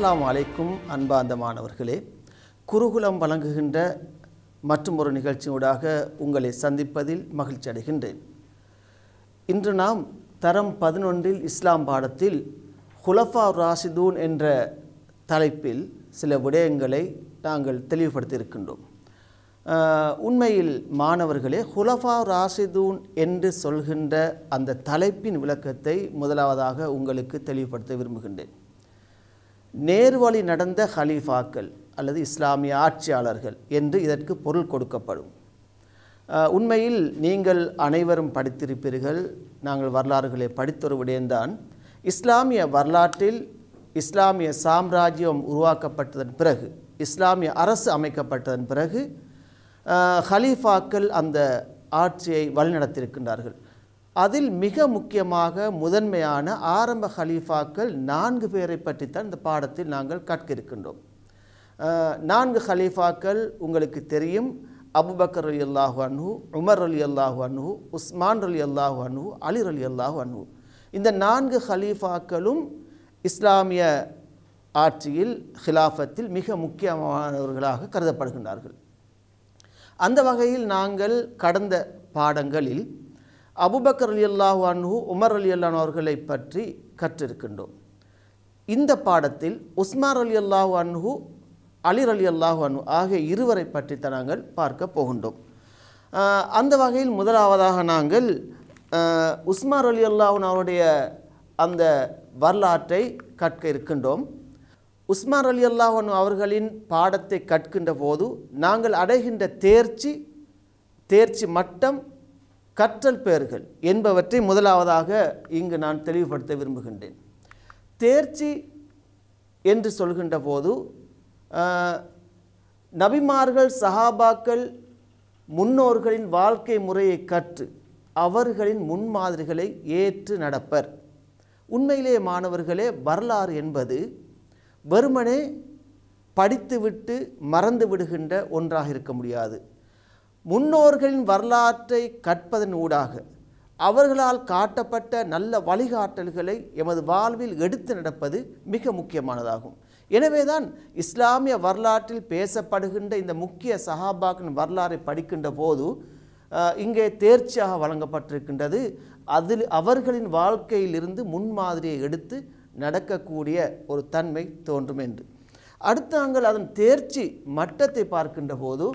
அஸ்லாம் அலைக்கும் அன்பார்ந்த மாணவர்களே குருகுலம் வழங்குகின்ற மற்றும் ஒரு நிகழ்ச்சியூடாக உங்களை சந்திப்பதில் மகிழ்ச்சி அடைகின்றேன். இன்று நாம் தரம் பதினொன்றில் இஸ்லாம் பாடத்தில் ஹுலஃபா ராசிதூன் என்ற தலைப்பில் சில விடயங்களை நாங்கள் தெளிவுபடுத்தியிருக்கின்றோம். உண்மையில் மாணவர்களே ஹுலஃபா ராசிதூன் என்று சொல்கின்ற அந்த தலைப்பின் விளக்கத்தை முதலாவதாக உங்களுக்கு தெளிவுபடுத்த விரும்புகின்றேன். நேர்வழி நடந்த ஹலீஃபாக்கள் அல்லது இஸ்லாமிய ஆட்சியாளர்கள் என்று இதற்கு பொருள் கொடுக்கப்படும். உண்மையில் நீங்கள் அனைவரும் படித்திருப்பீர்கள் நாங்கள் வரலாறுகளை படித்தொரு விடயம்தான். இஸ்லாமிய வரலாற்றில் இஸ்லாமிய சாம்ராஜ்யம் உருவாக்கப்பட்டதன் பிறகு இஸ்லாமிய அரசு அமைக்கப்பட்டதன் பிறகு ஹலீஃபாக்கள் அந்த ஆட்சியை வழிநடத்தியிருக்கின்றார்கள். அதில் மிக முக்கியமாக முதன்மையான ஆரம்ப ஹலீஃபாக்கள் நான்கு பேரை பற்றித்தான் இந்த பாடத்தில் நாங்கள் கற்க இருக்கின்றோம் நான்கு ஹலீஃபாக்கள் உங்களுக்கு தெரியும். அபுபக்கர் அலி அல்லாஹு அன்ஹு உமர் அலி அல்லாஹு அன்ஹு உஸ்மான் அலி அல்லாஹு அன்ஹு அலி அலி அல்லாஹு அன்ஹு. இந்த நான்கு ஹலீஃபாக்களும் இஸ்லாமிய ஆட்சியில் ஹிலாஃபத்தில் மிக முக்கியமானவர்களாக கருதப்படுகின்றார்கள். அந்த வகையில் நாங்கள் கடந்த பாடங்களில் அபுபக்கர் அலி அல்லாஹு அன்ஹு உமர் அலி அல்லான் அவர்களை பற்றி கற்றிருக்கின்றோம். இந்த பாடத்தில் உஸ்மார் அலி அல்லாஹு அன்ஹு அலிர் அலி அல்லாஹு அன்ஹு ஆகிய இருவரை பற்றி தான் நாங்கள் பார்க்க போகின்றோம். அந்த வகையில் முதலாவதாக நாங்கள் உஸ்மார் அலி அல்லாஹன் அவருடைய அந்த வரலாற்றை கற்க இருக்கின்றோம். உஸ்மார் அலி அல்லாஹன் அவர்களின் பாடத்தை கற்கின்ற போது நாங்கள் அடைகின்ற தேர்ச்சி தேர்ச்சி மட்டம் கற்றல் பெயர்கள் என்பவற்றை முதலாவதாக இங்கு நான் தெளிவுபடுத்த விரும்புகின்றேன். தேர்ச்சி என்று சொல்கின்ற போது நபிமார்கள் சஹாபாக்கள் முன்னோர்களின் வாழ்க்கை முறையை கற்று அவர்களின் முன்மாதிரிகளை ஏற்று நடப்பர். உண்மையிலே மாணவர்களே வரலாறு என்பது வெறுமனே படித்துவிட்டு மறந்து விடுகின்ற ஒன்றாக இருக்க முடியாது. முன்னோர்களின் வரலாற்றை கற்பதன் ஊடாக அவர்களால் காட்டப்பட்ட நல்ல வழிகாட்டல்களை எமது வாழ்வில் எடுத்து நடப்பது மிக முக்கியமானதாகும். எனவேதான் இஸ்லாமிய வரலாற்றில் பேசப்படுகின்ற இந்த முக்கிய சஹாபாக்கின் வரலாறை படிக்கின்ற போது இங்கே தேர்ச்சியாக வழங்கப்பட்டிருக்கின்றது. அதில் அவர்களின் வாழ்க்கையிலிருந்து முன்மாதிரியை எடுத்து நடக்கக்கூடிய ஒரு தன்மை தோன்றும் என்று. அடுத்து நாங்கள் அதன் தேர்ச்சி மட்டத்தை பார்க்கின்ற போது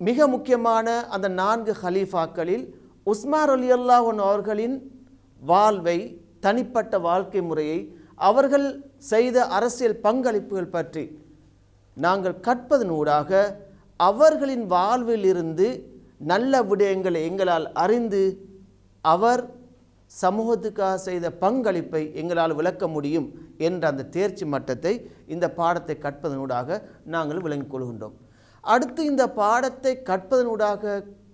மிக முக்கியமான அந்த நான்கு ஹலீஃபாக்களில் உஸ்மார் அலி அல்லாஹன் அவர்களின் வாழ்வை தனிப்பட்ட வாழ்க்கை முறையை அவர்கள் செய்த அரசியல் பங்களிப்புகள் பற்றி நாங்கள் கற்பதனூடாக அவர்களின் வாழ்வில் இருந்து நல்ல விடயங்களை எங்களால் அறிந்து அவர் சமூகத்துக்காக செய்த பங்களிப்பை எங்களால் விளக்க முடியும் என்ற அந்த தேர்ச்சி மட்டத்தை இந்த பாடத்தை கற்பதனூடாக நாங்கள் விளங்கிக் கொள்கின்றோம். அடுத்து இந்த பாடத்தை கற்பதனூடாக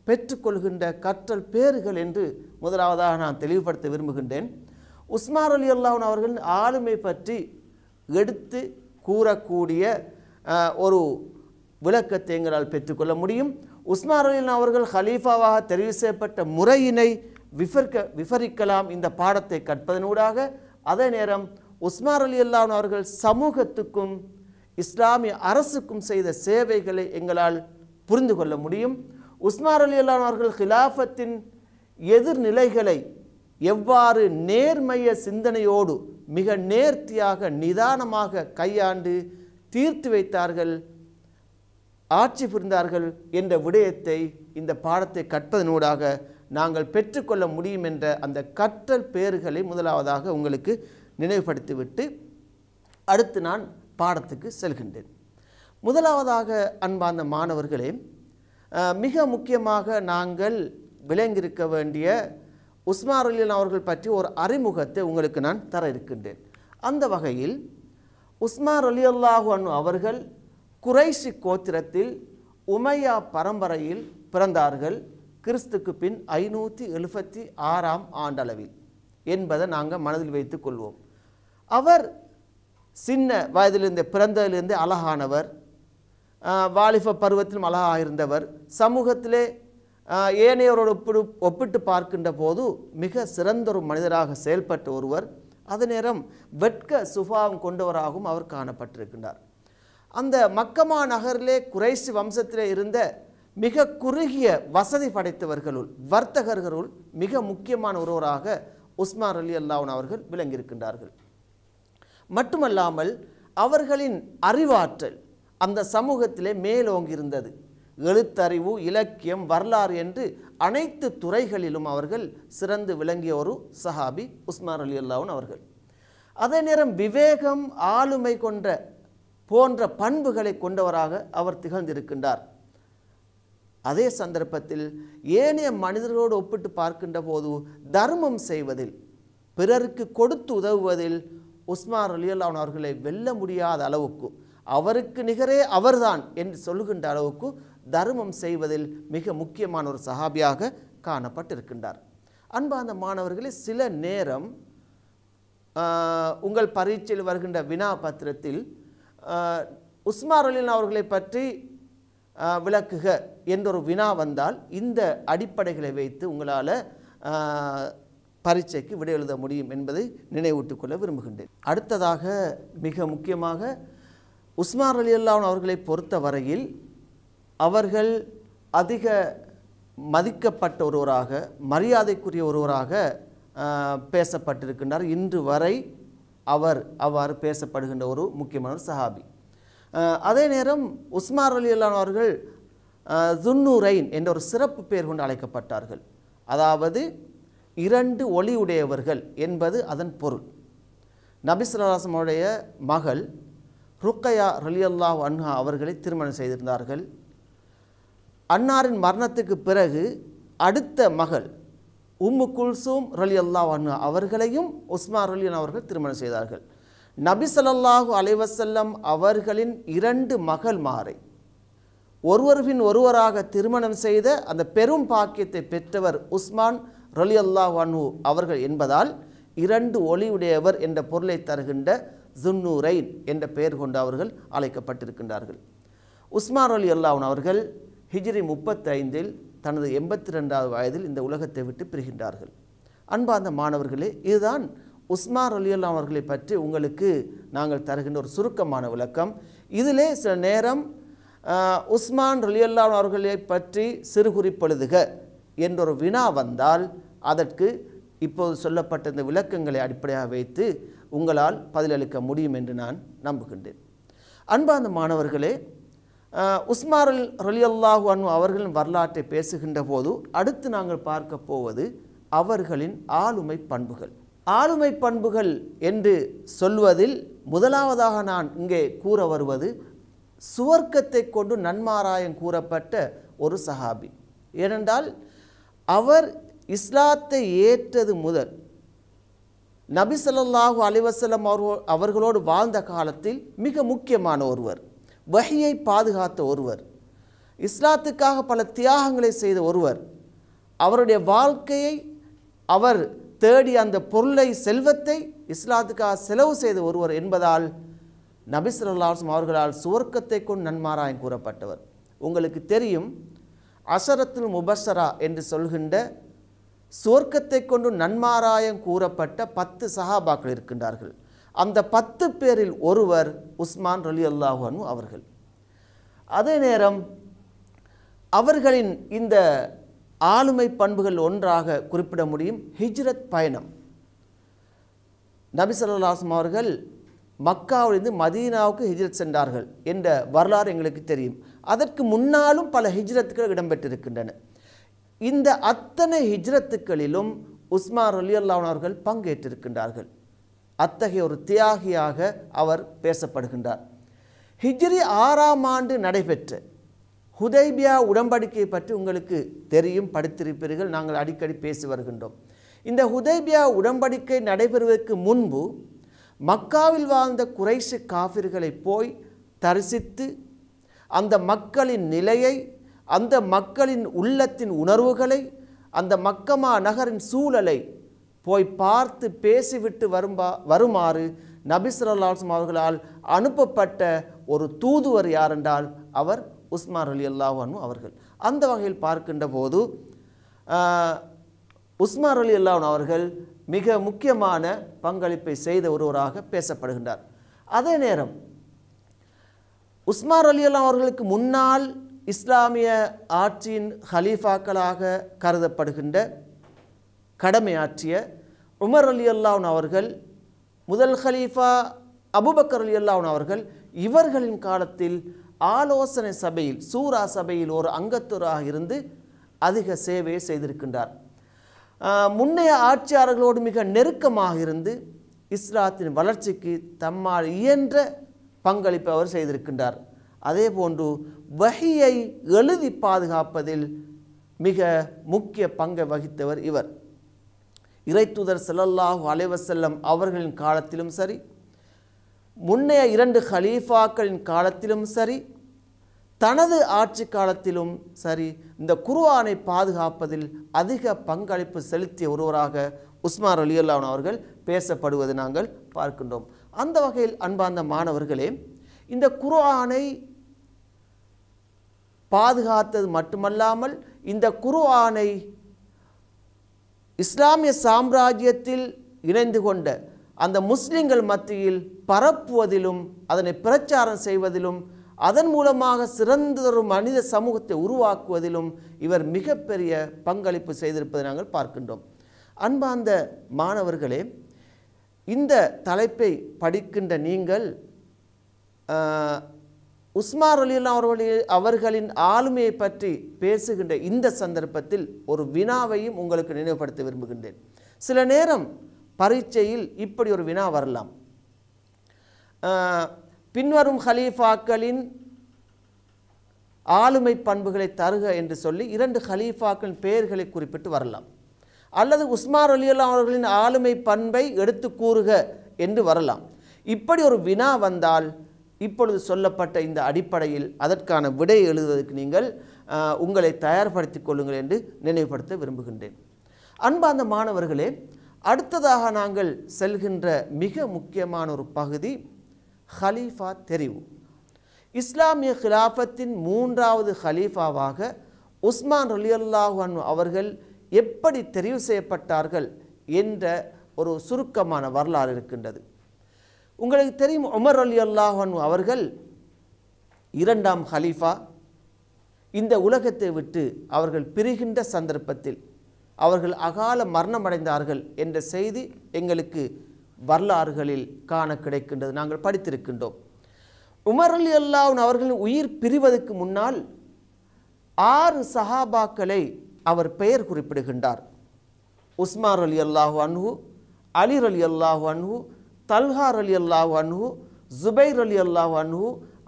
பெற்றுக்கொள்கின்ற கற்றல் பேறுகள் என்று முதலாவதாக நான் தெளிவுபடுத்த விரும்புகின்றேன். உஸ்மார் அலி அல்லாஹன் அவர்களின் ஆளுமை பற்றி எடுத்து கூறக்கூடிய ஒரு விளக்கத்தை எங்களால் பெற்றுக்கொள்ள முடியும். உஸ்மார் அலி அவர்கள் ஹலீஃபாவாக தெரிவு செய்யப்பட்ட முறையினை விஃபர்க்க விபரிக்கலாம் இந்த பாடத்தை கற்பதனூடாக. அதே நேரம் உஸ்மார் அலி அல்லாஹ் அவர்கள் சமூகத்துக்கும் இஸ்லாமிய அரசுக்கும் செய்த சேவைகளை எங்களால் புரிந்து கொள்ள முடியும். உஸ்மார் அலி அல்லானவர்கள் ஹிலாஃபத்தின் எதிர்நிலைகளை எவ்வாறு நேர்மைய சிந்தனையோடு மிக நேர்த்தியாக நிதானமாக கையாண்டு தீர்த்து வைத்தார்கள் ஆட்சி புரிந்தார்கள் என்ற விடயத்தை இந்த பாடத்தை கற்பதனூடாக நாங்கள் பெற்றுக்கொள்ள முடியும் என்ற அந்த கற்றல் பேறுகளை முதலாவதாக உங்களுக்கு நினைவுபடுத்திவிட்டு அடுத்து நான் பாடத்துக்கு செல்கின்றேன். முதலாவதாக அன்பார்ந்த மாணவர்களே மிக முக்கியமாக நாங்கள் விளங்கியிருக்க வேண்டிய உஸ்மார் அவர்கள் பற்றி ஒரு அறிமுகத்தை உங்களுக்கு நான் தர இருக்கின்றேன். அந்த வகையில் உஸ்மார் அலி அல்லாஹு அனு அவர்கள் குறைஷி கோத்திரத்தில் உமையா பரம்பரையில் பிறந்தார்கள். கிறிஸ்துக்கு பின் ஐநூற்றி எழுபத்தி ஆறாம் ஆண்டளவில் என்பதை நாங்கள் மனதில் வைத்துக் கொள்வோம். அவர் சின்ன வயதிலிருந்து பிறந்ததிலிருந்து அழகானவர் வாலிப பருவத்திலும் அழகாக இருந்தவர் சமூகத்திலே ஏனையோரோடு ஒப்பிடு ஒப்பிட்டு பார்க்கின்ற போது மிக சிறந்த ஒரு மனிதராக செயல்பட்ட ஒருவர். அதே நேரம் வெட்க சுபாவம் கொண்டவராகவும் அவர் காணப்பட்டிருக்கின்றார். அந்த மக்கமா நகரிலே குறைசி வம்சத்திலே இருந்த மிக குறுகிய வசதி படைத்தவர்களுள் வர்த்தகர்களுள் மிக முக்கியமான ஒருவராக உஸ்மான் அலி அல்லாவுன் அவர்கள் விளங்கியிருக்கின்றார்கள். மட்டுமல்லாமல் அவர்களின் அறிவாற்றல் அந்த சமூகத்திலே மேலோங்கி இருந்தது எழுத்தறிவு இலக்கியம் வரலாறு என்று அனைத்து துறைகளிலும் அவர்கள் சிறந்து விளங்கிய ஒரு சஹாபி உஸ்மான் அலி அல்லாவும் அவர்கள். அதே நேரம் விவேகம் ஆளுமை கொண்ட போன்ற பண்புகளை கொண்டவராக அவர் திகழ்ந்திருக்கின்றார். அதே சந்தர்ப்பத்தில் ஏனைய மனிதர்களோடு ஒப்பிட்டு பார்க்கின்ற போது தர்மம் செய்வதில் பிறருக்கு கொடுத்து உதவுவதில் உஸ்மான் அலியல்லான் அவர்களை வெல்ல முடியாத அளவுக்கு அவருக்கு நிகரே அவர்தான் என்று சொல்லுகின்ற அளவுக்கு தர்மம் செய்வதில் மிக முக்கியமான ஒரு சஹாபியாக காணப்பட்டிருக்கின்றார். அன்பார்ந்த மாணவர்களே சில நேரம் உங்கள் பரீட்சையில் வருகின்ற வினா பத்திரத்தில் உஸ்மார் அலின் அவர்களை பற்றி விளக்குக என்றொரு வினா வந்தால் இந்த அடிப்படைகளை வைத்து உங்களால் பரீட்சைக்கு விடை எழுத முடியும் என்பதை நினைவூட்டிக் கொள்ள விரும்புகின்றேன். அடுத்ததாக மிக முக்கியமாக உஸ்மான் அலி அல்லாவின் அவர்களை பொறுத்த வரையில் அவர்கள் அதிக மதிக்கப்பட்ட ஒருவராக மரியாதைக்குரிய ஒருவராக பேசப்பட்டிருக்கின்றார். இன்று வரை அவர் அவ்வாறு பேசப்படுகின்ற ஒரு முக்கியமான சஹாபி. அதே நேரம் உஸ்மார் அலி அல்லான் அவர்கள் ஆஹ், என்ற ஒரு சிறப்பு பெயர் கொண்டு அழைக்கப்பட்டார்கள். அதாவது இரண்டு ஒளியுடையவர்கள் என்பது அதன் பொருள். நபிசுல்லாசமுடைய மகள் ருக்கையா ரலியல்லா அன்ஹா அவர்களை திருமணம் செய்திருந்தார்கள். அன்னாரின் மரணத்துக்கு பிறகு அடுத்த மகள் உம்மு குல்சூம் ரலி அல்லாஹ் அன்ஹா அவர்களையும் உஸ்மான் ரலியன் அவர்கள் திருமணம் செய்தார்கள். நபி ஸல்லல்லாஹு அலைஹி அவர்களின் இரண்டு மகள்மாரை ஒருவர் பின் ஒருவராக திருமணம் செய்த அந்த பெரும் பாக்கியத்தை பெற்றவர் உஸ்மான் ரலி அல்லாஹானு அவர்கள் என்பதால் இரண்டு ஒளியுடையவர் என்ற பொருளை தருகின்ற ஜுன்னூரைன் என்ற பெயர் கொண்டு அவர்கள் அழைக்கப்பட்டிருக்கின்றார்கள். உஸ்மான் அலி அல்லாவுன் அவர்கள் ஹிஜ்ரி முப்பத்தைந்தில் தனது எண்பத்தி ரெண்டாவது வயதில் இந்த உலகத்தை விட்டு பிரிகின்றார்கள். அன்பார்ந்த மாணவர்களே இதுதான் உஸ்மார் அலி அவர்களை பற்றி உங்களுக்கு நாங்கள் தருகின்ற ஒரு சுருக்கமான விளக்கம். இதிலே சில நேரம் உஸ்மான் ரலியல்லா அவர்களை பற்றி சிறு குறிப்பெழுதுக என்றொரு வினா வந்தால் அதற்கு இப்போது சொல்லப்பட்ட இந்த விளக்கங்களை அடிப்படையாக வைத்து உங்களால் பதிலளிக்க முடியும் என்று நான் நம்புகின்றேன். அன்பார்ந்த மாணவர்களே ஆஹ், உஸ்மார் ரலியல்லாஹு அன்ஹு அவர்களின் வரலாற்றை பேசுகின்ற போது அடுத்து நாங்கள் பார்க்க போவது அவர்களின் ஆளுமை பண்புகள். ஆளுமை பண்புகள் என்று சொல்வதில் முதலாவதாக நான் இங்கே கூற வருவது சுவர்க்கத்தை கொண்டு நன்மாராயம் கூறப்பட்ட ஒரு சஹாபி. ஏனென்றால் அவர் இஸ்லாத்தை ஏற்றது முதல் நபி ஸல்லல்லாஹு அலைஹி அவர்கள் அவர்களோடு வாழ்ந்த காலத்தில் மிக முக்கியமான ஒருவர் வகையை பாதுகாத்த ஒருவர் இஸ்லாத்துக்காக பல தியாகங்களை செய்த ஒருவர் அவருடைய வாழ்க்கையை அவர் தேடி அந்த பொருளை செல்வத்தை இஸ்லாத்துக்காக செலவு செய்த ஒருவர் என்பதால் நபி அவர்களால் சுவர்க்கத்தை கொண்டு நன்மாராயம் கூறப்பட்டவர். உங்களுக்கு தெரியும் அசரத்துல் முபஸ்ஸரா என்று சொல்கின்ற சுவர்க்கத்தை கொண்டு நன்மாராயம் கூறப்பட்ட பத்து சஹாபாக்கள் இருக்கின்றார்கள். அந்த பத்து பேரில் ஒருவர் உஸ்மான் ரலி அல்லாஹனு அவர்கள். அதே நேரம் அவர்களின் இந்த ஆளுமை பண்புகள் ஒன்றாக குறிப்பிட முடியும். ஹிஜ்ரத் பயணம். நபி அவர்கள் மக்காவிலிருந்து மதீனாவுக்கு ஹிஜ்ரத் சென்றார்கள் என்ற வரலாறு எங்களுக்கு தெரியும். அதற்கு முன்னாலும் பல ஹிஜ்ரத்துகள் இடம்பெற்றிருக்கின்றன. இந்த அத்தனை ஹிஜ்ரத்துக்களிலும் உஸ்மான் அலி அவர்கள் பங்கேற்றிருக்கின்றார்கள். அத்தகைய ஒரு தியாகியாக அவர் பேசப்படுகின்றார். ஹிஜ்ரி ஆறாம் ஆண்டு நடைபெற்ற ஹுதைபியா உடன்படிக்கையை பற்றி உங்களுக்கு தெரியும் படித்திருப்பீர்கள் நாங்கள் அடிக்கடி பேசி வருகின்றோம். இந்த ஹுதைபியா உடன்படிக்கை நடைபெறுவதற்கு முன்பு மக்காவில் வாழ்ந்த குறைஷு காஃபிர்களை போய் தரிசித்து அந்த மக்களின் நிலையை அந்த மக்களின் உள்ளத்தின் உணர்வுகளை அந்த மக்கமா நகரின் சூழலை போய் பார்த்து பேசிவிட்டு வரும்பா வருமாறு நபி அவர்களால் அனுப்பப்பட்ட ஒரு தூதுவர் யாரென்றால் அவர் உஸ்மான் அலி அல்லாஹ் அவர்கள். அந்த வகையில் பார்க்கின்ற போது உஸ்மான் அலி அல்லாஹன் அவர்கள் மிக முக்கியமான பங்களிப்பை செய்த ஒருவராக பேசப்படுகின்றார். அதே நேரம் உஸ்மான் அலி அல்லா அவர்களுக்கு முன்னால் இஸ்லாமிய ஆட்சியின் ஹலீஃபாக்களாக கருதப்படுகின்ற கடமையாற்றிய உமர் அலி அல்லாவுன் அவர்கள் முதல் ஹலீஃபா அபுபக்கர் அலி அல்லாவுன் அவர்கள் இவர்களின் காலத்தில் ஆலோசனை சபையில் சூரா சபையில் ஒரு அங்கத்தராக இருந்து அதிக சேவையை செய்திருக்கின்றார். முன்னைய ஆட்சியாளர்களோடு மிக நெருக்கமாக இருந்து இஸ்லாத்தின் வளர்ச்சிக்கு தம்மால் இயன்ற பங்களிப்பை அவர் செய்திருக்கின்றார். அதே போன்று வகையை எழுதி பாதுகாப்பதில் மிக முக்கிய பங்கை வகித்தவர் இவர். இறைத்துதர் செல்லல்லாஹு அலைவசல்லம் அவர்களின் காலத்திலும் சரி முன்னைய இரண்டு ஹலீஃபாக்களின் காலத்திலும் சரி தனது ஆட்சி காலத்திலும் சரி இந்த குர்ஆனை பாதுகாப்பதில் அதிக பங்களிப்பு செலுத்திய ஒருவராக உஸ்மான் அலியுல்லான் அவர்கள் பேசப்படுவதை நாங்கள் பார்க்கின்றோம். அந்த வகையில் அன்பார்ந்த மாணவர்களே இந்த குர்ஆனை பாதுகாத்தது மட்டுமல்லாமல் இந்த குர்ஆனை இஸ்லாமிய சாம்ராஜ்யத்தில் இணைந்து கொண்ட அந்த முஸ்லிம்கள் மத்தியில் பரப்புவதிலும் அதனை பிரச்சாரம் செய்வதிலும் அதன் மூலமாக சிறந்ததொரு மனித சமூகத்தை உருவாக்குவதிலும் இவர் மிகப்பெரிய பங்களிப்பு செய்திருப்பதை நாங்கள் பார்க்கின்றோம். அன்பார்ந்த மாணவர்களே இந்த தலைப்பை படிக்கின்ற நீங்கள் உஸ்மார் அலில்லா அவர்களின் அவர்களின் ஆளுமையை பற்றி பேசுகின்ற இந்த சந்தர்ப்பத்தில் ஒரு வினாவையும் உங்களுக்கு நினைவுபடுத்த விரும்புகின்றேன். சில நேரம் பரீட்சையில் இப்படி ஒரு வினா வரலாம். பின்வரும் ஹலீஃபாக்களின் ஆளுமை பண்புகளை தருக என்று சொல்லி இரண்டு ஹலீஃபாக்களின் பெயர்களை குறிப்பிட்டு வரலாம். அல்லது உஸ்மார் அலியல்லா அவர்களின் ஆளுமை பண்பை எடுத்து கூறுக என்று வரலாம். இப்படி ஒரு வினா வந்தால் இப்பொழுது சொல்லப்பட்ட இந்த அடிப்படையில் அதற்கான விடை எழுதுவதற்கு நீங்கள் உங்களை தயார்படுத்திக் கொள்ளுங்கள் என்று நினைவுபடுத்த விரும்புகின்றேன். அன்பார்ந்த மாணவர்களே அடுத்ததாக நாங்கள் செல்கின்ற மிக முக்கியமான ஒரு பகுதி ஹலீஃபா தெரிவு. இஸ்லாமிய கிலாஃபத்தின் மூன்றாவது ஹலீஃபாவாக உஸ்மான் ரலியல்லாஹன் அவர்கள் எப்படி தெரிவு செய்யப்பட்டார்கள் என்ற ஒரு சுருக்கமான வரலாறு இருக்கின்றது. உங்களுக்கு தெரியும் உமர் அலி அல்லாஹன் அவர்கள் இரண்டாம் ஹலீஃபா. இந்த உலகத்தை விட்டு அவர்கள் பிரிகின்ற சந்தர்ப்பத்தில் அவர்கள் அகால மரணமடைந்தார்கள் என்ற செய்தி எங்களுக்கு வரலாறுகளில் காண கிடைக்கின்றது. நாங்கள் படித்திருக்கின்றோம். உமர் அலி அல்லாஹன் அவர்களின் உயிர் பிரிவதற்கு முன்னால் ஆறு சஹாபாக்களை அவர் பெயர் குறிப்பிடுகின்றார். உஸ்மார் அலி அல்லாஹு அன்ஹு அலிர் அலி அல்லாஹு அன்ஹு தல்ஹார் அலி அல்லாஹ் அன்ஹு ஜுபைர் அலி அல்லாஹ் அன்ஹு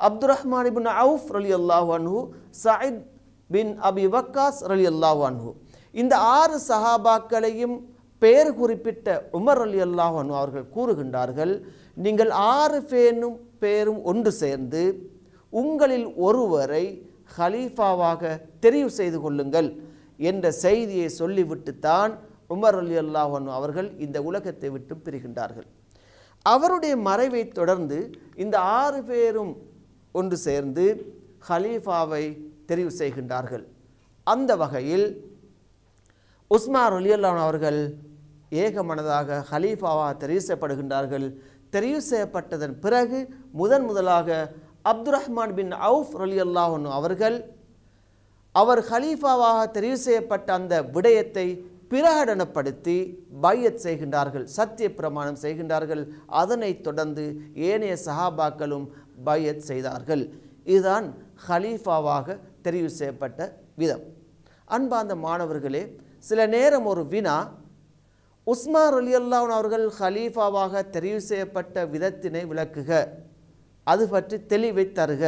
அப்துல் ரஹ்மான் இபின் அவுஃப் அலி அல்லாஹ் அன்ஹு சயித் பின் அபி வக்காஸ் அலி அல்லாஹ் அன்ஹு. இந்த ஆறு சஹாபாக்களையும் பெயர் குறிப்பிட்ட உமர் அலி அல்லாஹ் அன்ஹு அவர்கள் கூறுகின்றார்கள் நீங்கள் ஆறு பேரும் பேரும் ஒன்று சேர்ந்து உங்களில் ஒருவரை ஹலீஃபாவாக தெரிவு செய்து கொள்ளுங்கள் என்ற செய்தியை சொல்லிவிட்டுத்தான் உமர் அலி அல்லாஹன் அவர்கள் இந்த உலகத்தை விட்டு பிரிகின்றார்கள். அவருடைய மறைவை தொடர்ந்து இந்த ஆறு பேரும் ஒன்று சேர்ந்து ஹலீஃபாவை தெரிவு செய்கின்றார்கள். அந்த வகையில் உஸ்மார் அலியல்லான் அவர்கள் ஏகமனதாக ஹலீஃபாவாக தெரிவு செய்யப்படுகின்றார்கள். தெரிவு செய்யப்பட்டதன் பிறகு முதன் முதலாக அப்துல் ரஹ்மான் பின் அவுஃப் அலி அவர்கள் அவர் ஹலீஃபாவாக தெரிவு செய்யப்பட்ட அந்த விடயத்தை பிரகடனப்படுத்தி பையத் செய்கின்றார்கள் சத்திய பிரமாணம் செய்கின்றார்கள். அதனைத் தொடர்ந்து ஏனைய சஹாபாக்களும் பையத் செய்தார்கள். இதுதான் ஹலீஃபாவாக தெரிவு செய்யப்பட்ட விதம். அன்பார்ந்த மாணவர்களே சில நேரம் ஒரு வினா உஸ்மார் அலி அவர்கள் ஹலீஃபாவாக தெரிவு செய்யப்பட்ட விதத்தினை விளக்குக அது பற்றி தெளிவை தருக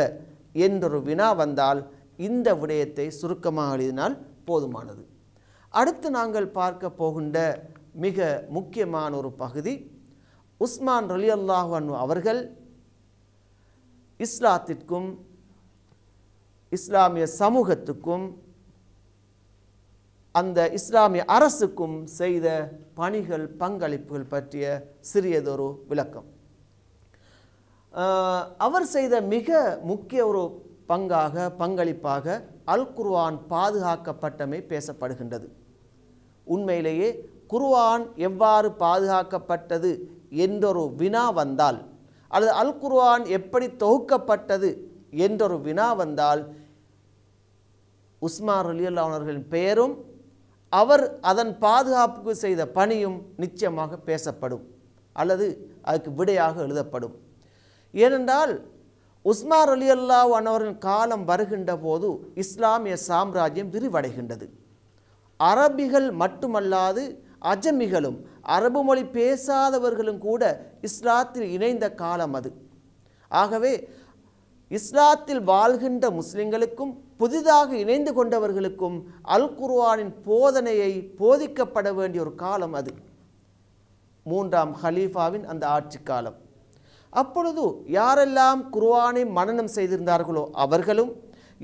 என்றொரு வினா வந்தால் இந்த விடயத்தை சுருக்கமாக எழுதினால் போதுமானது. அடுத்து நாங்கள் பார்க்க போகின்ற மிக முக்கியமான ஒரு பகுதி உஸ்மான் ரலி அல்லாஹு அவர்கள் இஸ்லாத்திற்கும் இஸ்லாமிய சமூகத்துக்கும் அந்த இஸ்லாமிய அரசுக்கும் செய்த பணிகள் பங்களிப்புகள் பற்றிய சிறியதொரு விளக்கம். அவர் செய்த மிக முக்கிய ஒரு பங்காக பங்களிப்பாக அல் குர்வான் பாதுகாக்கப்பட்டமை பேசப்படுகின்றது. உண்மையிலேயே குர்ஆன் எவ்வாறு பாதுகாக்கப்பட்டது என்றொரு வினா வந்தால் அல்லது அல் குர்ஆன் எப்படி தொகுக்கப்பட்டது என்றொரு வினா வந்தால் உஸ்மான் அலியுல்லா அவர்களின் பெயரும் அவர் அதன் பாதுகாப்புக்கு செய்த பணியும் நிச்சயமாக பேசப்படும் அல்லது அதுக்கு விடையாக எழுதப்படும். ஏனென்றால் உஸ்மார் அலி அல்லா அவர்களின் காலம் வருகின்ற போது இஸ்லாமிய சாம்ராஜ்யம் விரிவடைகின்றது. அரபிகள் மட்டுமல்லாது அஜமிகளும் அரபு மொழி பேசாதவர்களும் கூட இஸ்லாத்தில் இணைந்த காலம் அது. ஆகவே இஸ்லாத்தில் வாழ்கின்ற முஸ்லிம்களுக்கும் புதிதாக இணைந்து கொண்டவர்களுக்கும் அல் குர்வானின் போதனையை போதிக்கப்பட வேண்டிய ஒரு காலம் அது. மூன்றாம் ஹலீஃபாவின் அந்த ஆட்சி காலம் அப்பொழுது யாரெல்லாம் குர்வானை மனனம் செய்திருந்தார்களோ அவர்களும்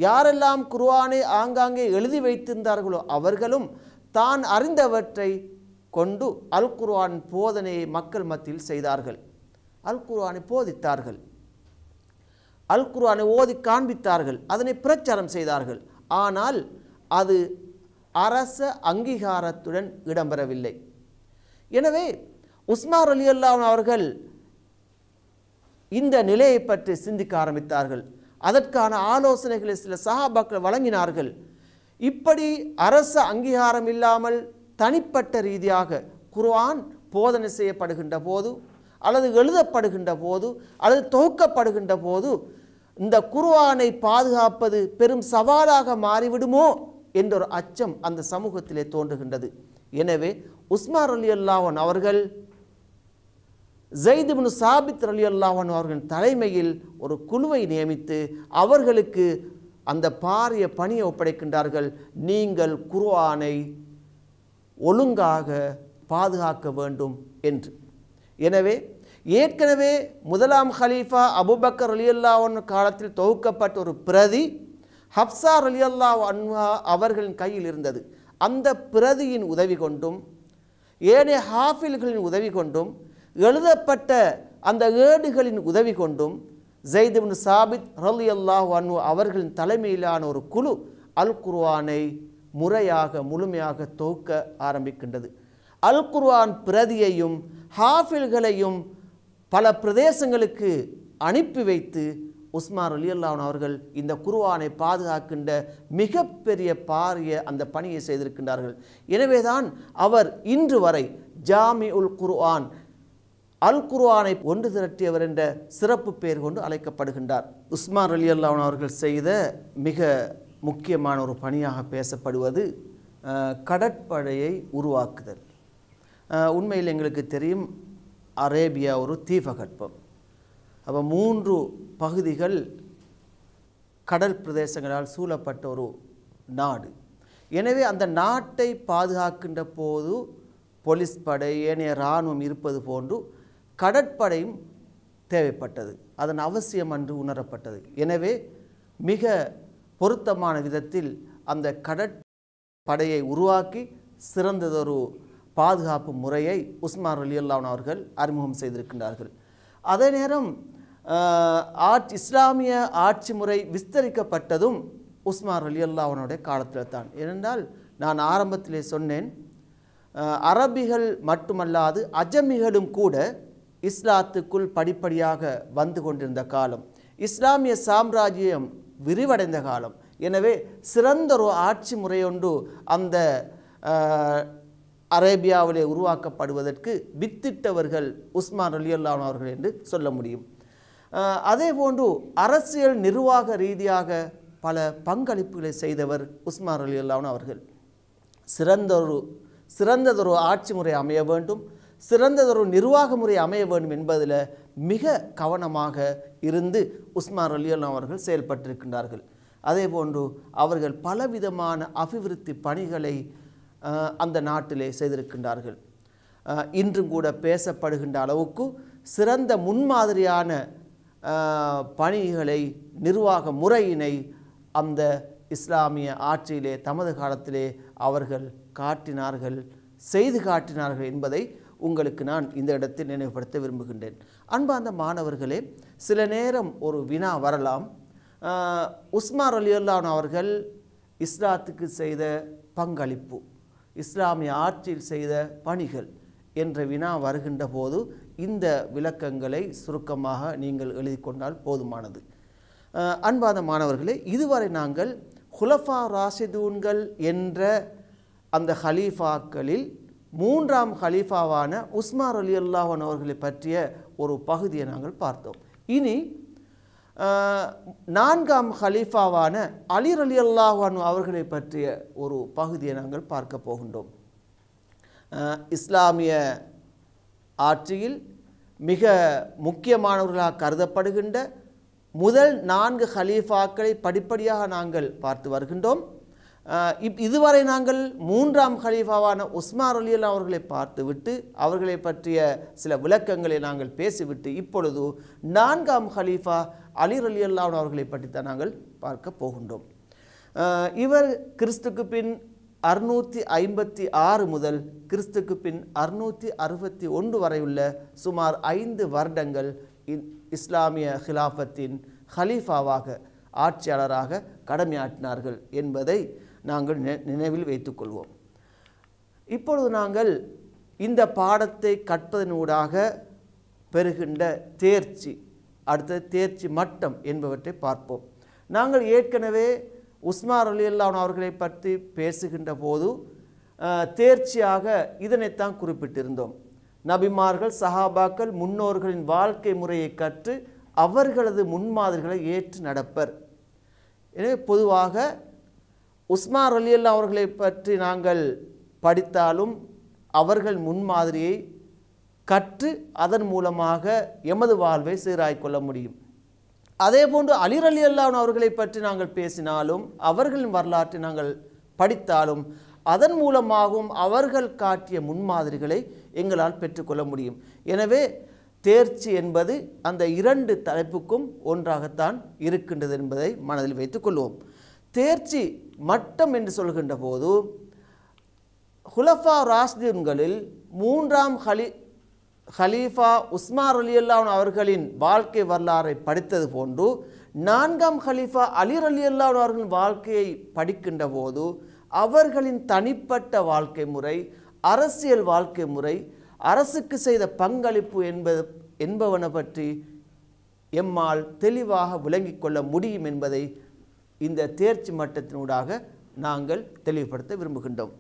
யாரெல்லாம் குர்ஆனை ஆங்காங்கே எழுதி வைத்திருந்தார்களோ அவர்களும் தான் அறிந்தவற்றை கொண்டு அல் குர்ஆன் போதனையை மக்கள் மத்தியில் செய்தார்கள். அல் குர்ஆனை போதித்தார்கள். அல் குர்ஆனை ஓதி காண்பித்தார்கள். அதனை பிரச்சாரம் செய்தார்கள். ஆனால் அது அரச அங்கீகாரத்துடன் இடம்பெறவில்லை. எனவே உஸ்மார் அலி அவர்கள் இந்த நிலையை பற்றி சிந்திக்க ஆரம்பித்தார்கள். அதற்கான ஆலோசனைகளை சில சஹாபாக்கள் வழங்கினார்கள். இப்படி அரச அங்கீகாரம் இல்லாமல் தனிப்பட்ட ரீதியாக குர்ஆன் போதனை செய்யப்படுகின்ற போது அல்லது எழுதப்படுகின்ற போது அல்லது தொகுக்கப்படுகின்ற போது இந்த குர்ஆனை பாதுகாப்பது பெரும் சவாலாக மாறிவிடுமோ என்ற ஒரு அச்சம் அந்த சமூகத்திலே தோன்றுகின்றது. எனவே உஸ்மார் அலி அல்லாவன் அவர்கள் ஜெய்துபின் சாபித் அலி அல்லாஹன் அவர்களின் தலைமையில் ஒரு குழுவை நியமித்து அவர்களுக்கு அந்த பாரிய பணியை ஒப்படைக்கின்றார்கள். நீங்கள் குர்ஆனை ஒழுங்காக பாதுகாக்க வேண்டும் என்று. எனவே ஏற்கனவே முதலாம் ஹலீஃபா அபுபக்கர் அலி அல்லாஹன் காலத்தில் தொகுக்கப்பட்ட ஒரு பிரதி ஹப்சார் அலி அல்லாஹ் அன்வா அவர்களின் கையில் இருந்தது. அந்த பிரதியின் உதவி கொண்டும் ஏனைய ஹாஃபில்களின் உதவி கொண்டும் எழுதப்பட்ட அந்த ஏடுகளின் உதவி கொண்டும் ஜெய்திபின் சாபித் ரலி அல்லாஹ் அன்வு அவர்களின் தலைமையிலான ஒரு குழு அல் குர்வானை முறையாக முழுமையாக தொகுக்க ஆரம்பிக்கின்றது. அல் குர்வான் பிரதியையும் ஹாஃபில்களையும் பல பிரதேசங்களுக்கு அனுப்பி வைத்து உஸ்மான் அலி அல்லான் அவர்கள் இந்த குர்ஆனை பாதுகாக்கின்ற மிகப்பெரிய பாரிய அந்த பணியை செய்திருக்கின்றார்கள். எனவேதான் அவர் இன்று வரை ஜாமி உல் குர்ஆன் அல் குர்ஆனை ஒன்று திரட்டியவர் என்ற சிறப்பு பெயர் கொண்டு அழைக்கப்படுகின்றார். உஸ்மான் அலி அல்லாவன் அவர்கள் செய்த மிக முக்கியமான ஒரு பணியாக பேசப்படுவது கடற்படையை உருவாக்குதல். உண்மையில் எங்களுக்கு தெரியும் அரேபியா ஒரு தீபகற்பம். அப்போ மூன்று பகுதிகள் கடல் பிரதேசங்களால் சூழப்பட்ட ஒரு நாடு. எனவே அந்த நாட்டை பாதுகாக்கின்ற போது போலீஸ் படை ஏனைய இராணுவம் இருப்பது போன்று கடற்படையும் தேவைப்பட்டது. அதன் அவசியம் அன்று உணரப்பட்டது. எனவே மிக பொருத்தமான விதத்தில் அந்த கடற்படையை உருவாக்கி சிறந்ததொரு பாதுகாப்பு முறையை உஸ்மான் அலியுல்லான் அவர்கள் அறிமுகம் செய்திருக்கின்றார்கள். அதே நேரம் ஆட்சி இஸ்லாமிய ஆட்சி முறை விஸ்தரிக்கப்பட்டதும் உஸ்மான் அலியுல்லாவனுடைய காலத்தில் தான். ஏனென்றால் நான் ஆரம்பத்திலே சொன்னேன் அரபிகள் மட்டுமல்லாது அஜமிகளும் கூட இஸ்லாத்துக்குள் படிப்படியாக வந்து கொண்டிருந்த காலம். இஸ்லாமிய சாம்ராஜ்யம் விரிவடைந்த காலம். எனவே சிறந்த ஒரு ஆட்சி முறையொன்று அந்த அரேபியாவிலே உருவாக்கப்படுவதற்கு வித்திட்டவர்கள் உஸ்மான் அலி அவர்கள் என்று சொல்ல முடியும். அதே போன்று அரசியல் நிர்வாக ரீதியாக பல பங்களிப்புகளை செய்தவர் உஸ்மான் அலி அவர்கள். சிறந்தொரு சிறந்ததொரு ஆட்சி முறை அமைய வேண்டும். சிறந்ததொரு நிர்வாக முறை அமைய வேண்டும் என்பதில் மிக கவனமாக இருந்து உஸ்மான் அலி அவர்கள் செயல்பட்டிருக்கின்றார்கள். அதே போன்று அவர்கள் பலவிதமான அபிவிருத்தி பணிகளை அந்த நாட்டிலே செய்திருக்கின்றார்கள். இன்றும் கூட பேசப்படுகின்ற அளவுக்கு சிறந்த முன்மாதிரியான பணிகளை நிர்வாக முறையினை அந்த இஸ்லாமிய ஆட்சியிலே தமது காலத்திலே அவர்கள் காட்டினார்கள் செய்து காட்டினார்கள் என்பதை உங்களுக்கு நான் இந்த இடத்தில் நினைவுபடுத்த விரும்புகின்றேன். அன்பார்ந்த மாணவர்களே சில நேரம் ஒரு வினா வரலாம். உஸ்மார் அலியுல்லான் அவர்கள் இஸ்லாத்துக்கு செய்த பங்களிப்பு இஸ்லாமிய ஆட்சியில் செய்த பணிகள் என்ற வினா வருகின்ற போது இந்த விளக்கங்களை சுருக்கமாக நீங்கள் எழுதி கொண்டால் போதுமானது. அன்பாத மாணவர்களே இதுவரை நாங்கள் ஹுலஃபா ராஷிதூன்கள் என்ற அந்த ஹலீஃபாக்களில் மூன்றாம் ஹலீஃபாவான உஸ்மார் அலி அல்லாஹன் அவர்களை பற்றிய ஒரு பகுதியை நாங்கள் பார்த்தோம். இனி நான்காம் ஹலீஃபாவான அலி அலி அல்லாஹான் அவர்களை பற்றிய ஒரு பகுதியை நாங்கள் பார்க்க போகின்றோம். இஸ்லாமிய ஆட்சியில் மிக முக்கியமானவர்களாக கருதப்படுகின்ற முதல் நான்கு ஹலீஃபாக்களை படிப்படியாக நாங்கள் பார்த்து வருகின்றோம். இப் இதுவரை நாங்கள் மூன்றாம் ஹலீஃபாவான உஸ்மார் அலியல்லா அவர்களை பார்த்துவிட்டு அவர்களை பற்றிய சில விளக்கங்களை நாங்கள் பேசிவிட்டு இப்பொழுது நான்காம் ஹலீஃபா அலி அலி அவர்களை பற்றி தான் நாங்கள் பார்க்க போகின்றோம். இவர் கிறிஸ்துக்கு பின் அறுநூற்றி ஐம்பத்தி ஆறு முதல் கிறிஸ்துக்கு பின் அறுநூற்றி அறுபத்தி ஒன்று வரையுள்ள சுமார் ஐந்து வருடங்கள் இஸ்லாமிய ஹிலாஃபத்தின் ஹலீஃபாவாக ஆட்சியாளராக கடமையாற்றினார்கள் என்பதை நாங்கள் நினைவில் வைத்துக்கொள்வோம். இப்பொழுது நாங்கள் இந்த பாடத்தை கற்பதனூடாக பெறுகின்ற தேர்ச்சி அடுத்தது தேர்ச்சி மட்டம் என்பவற்றை பார்ப்போம். நாங்கள் ஏற்கனவே உஸ்மார் அலி அல்லான் அவர்களை பற்றி பேசுகின்ற போது தேர்ச்சியாக இதனைத்தான் குறிப்பிட்டிருந்தோம். நபிமார்கள் சஹாபாக்கள் முன்னோர்களின் வாழ்க்கை முறையை கற்று அவர்களது முன்மாதிரிகளை ஏற்று நடப்பர். எனவே பொதுவாக உஸ்மார் அலி அவர்களை பற்றி நாங்கள் படித்தாலும் அவர்கள் முன்மாதிரியை கற்று அதன் மூலமாக எமது வாழ்வை சீராய்க் கொள்ள முடியும். அதேபோன்று அலிர் அலி அல்லாஹ் அவர்களை பற்றி நாங்கள் பேசினாலும் அவர்களின் வரலாற்றை நாங்கள் படித்தாலும் அதன் மூலமாகவும் அவர்கள் காட்டிய முன்மாதிரிகளை எங்களால் பெற்றுக்கொள்ள முடியும். எனவே தேர்ச்சி என்பது அந்த இரண்டு தலைப்புக்கும் ஒன்றாகத்தான் இருக்கின்றது என்பதை மனதில் வைத்துக்கொள்வோம் தேர்ச்சி மட்டம் என்று சொல்கின்ற போது ஹுலஃபா ராஷ்தீன்களில் மூன்றாம் ஹலி ஹலீஃபா உஸ்மார் அலி அல்லாஹ் அவர்களின் வாழ்க்கை வரலாறை படித்தது போன்று நான்காம் ஹலீஃபா அலிர் அலி அல்லாஹ் அவர்களின் வாழ்க்கையை படிக்கின்ற போது அவர்களின் தனிப்பட்ட வாழ்க்கை முறை அரசியல் வாழ்க்கை முறை அரசுக்கு செய்த பங்களிப்பு என்பது என்பவனை பற்றி எம்மால் தெளிவாக விளங்கிக் கொள்ள முடியும் என்பதை இந்த தேர்ச்சி மட்டத்தினூடாக நாங்கள் தெளிவுபடுத்த விரும்புகின்றோம்.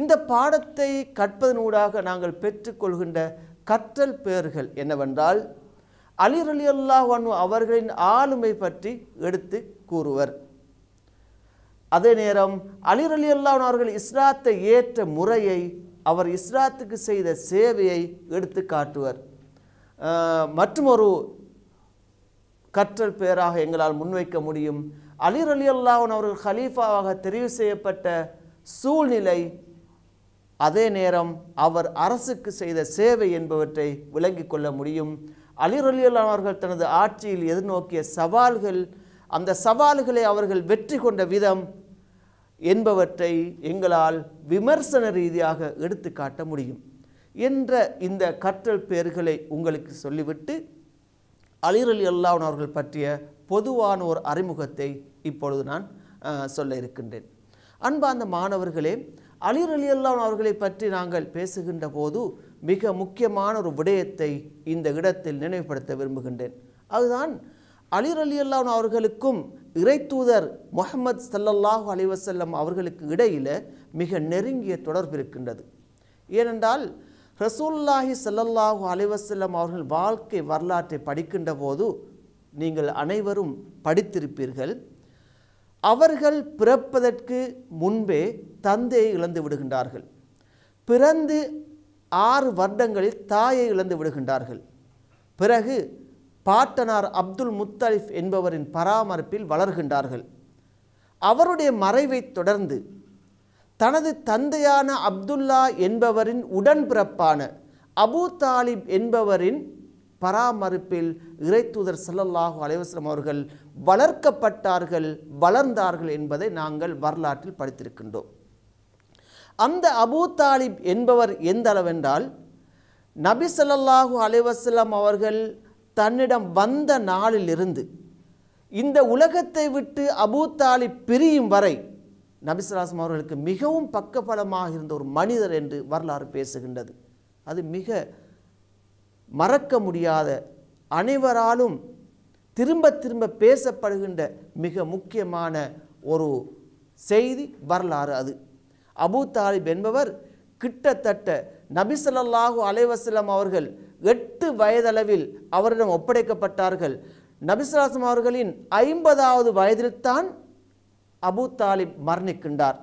இந்த பாடத்தை கற்பதனூடாக நாங்கள் பெற்றுக்கொள்கின்ற கற்றல் பெயர்கள் என்னவென்றால் அலிர் அலி அல்லாஹ் அவர்களின் ஆளுமை பற்றி எடுத்து கூறுவர். அதே நேரம் அலிர் அலி அல்லாஹ் அவர்கள் இஸ்லாத்தை ஏற்ற முறையை அவர் இஸ்லாத்துக்கு செய்த சேவையை எடுத்து காட்டுவர். மற்றொரு கற்றல் பெயராக எங்களால் முன்வைக்க முடியும். அலிர் அலி அல்லாஹன் அவர்கள் ஹலீஃபாவாக தெரிவு செய்யப்பட்ட சூழ்நிலை அதே நேரம் அவர் அரசுக்கு செய்த சேவை என்பவற்றை விளங்கிக் கொள்ள முடியும். அலிர் அலி அவர்கள் தனது ஆட்சியில் எதிர்நோக்கிய சவால்கள் அந்த சவால்களை அவர்கள் வெற்றி கொண்ட விதம் என்பவற்றை எங்களால் விமர்சன ரீதியாக எடுத்து காட்ட முடியும் என்ற இந்த கற்றல் பெயர்களை உங்களுக்கு சொல்லிவிட்டு அலிரலி அலி அவர்கள் பற்றிய பொதுவான ஒரு அறிமுகத்தை இப்பொழுது நான் சொல்ல இருக்கின்றேன். அன்பார்ந்த மாணவர்களே அலிர் அலி அல்லாஹ் அவர்களை பற்றி நாங்கள் பேசுகின்ற போது மிக முக்கியமான ஒரு விடயத்தை இந்த இடத்தில் நினைவுபடுத்த விரும்புகின்றேன். அதுதான் அலிர் அலி அல்லாஹ் அவர்களுக்கும் இறைத்தூதர் முகமது சல்லல்லாஹு அலிவசல்லம் அவர்களுக்கு இடையில் மிக நெருங்கிய தொடர்பு இருக்கின்றது. ஏனென்றால் ரசூல்லாஹி சல்லல்லாஹு அலிவசல்லம் அவர்கள் வாழ்க்கை வரலாற்றை படிக்கின்ற போது நீங்கள் அனைவரும் படித்திருப்பீர்கள். அவர்கள் பிறப்பதற்கு முன்பே தந்தையை இழந்து விடுகின்றார்கள். பிறந்து ஆறு வருடங்களில் தாயை இழந்து விடுகின்றார்கள். பிறகு பாட்டனார் அப்துல் முத்தலிஃப் என்பவரின் பராமரிப்பில் வளர்கின்றார்கள். அவருடைய மறைவைத் தொடர்ந்து தனது தந்தையான அப்துல்லா என்பவரின் உடன்பிறப்பான அபூ தாலிப் என்பவரின் பராமரிப்பில் இறைத்தூதர் செல்லல்லாஹு அலைஹி அவர்கள் வளர்க்கப்பட்டார்கள் வளர்ந்தார்கள் என்பதை நாங்கள் வரலாற்றில் படித்திருக்கின்றோம். அந்த அபூ தாலிப் என்பவர் எந்த அளவென்றால் நபி ஸல்லல்லாஹு அலைஹி அவர்கள் தன்னிடம் வந்த நாளிலிருந்து இந்த உலகத்தை விட்டு அபூ தாலிப் பிரியும் வரை நபிசுலாசம் அவர்களுக்கு மிகவும் பக்கபலமாக இருந்த ஒரு மனிதர் என்று வரலாறு பேசுகின்றது. அது மிக மறக்க முடியாத அனைவராலும் திரும்ப திரும்ப பேசப்படுகின்ற மிக முக்கியமான ஒரு செய்தி வரலாறு அது. அபூ தாலிப் என்பவர் கிட்டத்தட்ட நபிசல்லாஹூ அலைவசலம் அவர்கள் எட்டு வயதளவில் அவரிடம் ஒப்படைக்கப்பட்டார்கள். நபிசுலாசம் அவர்களின் ஐம்பதாவது வயதில்தான் அபூ தாலிப் மரணிக்கின்றார்.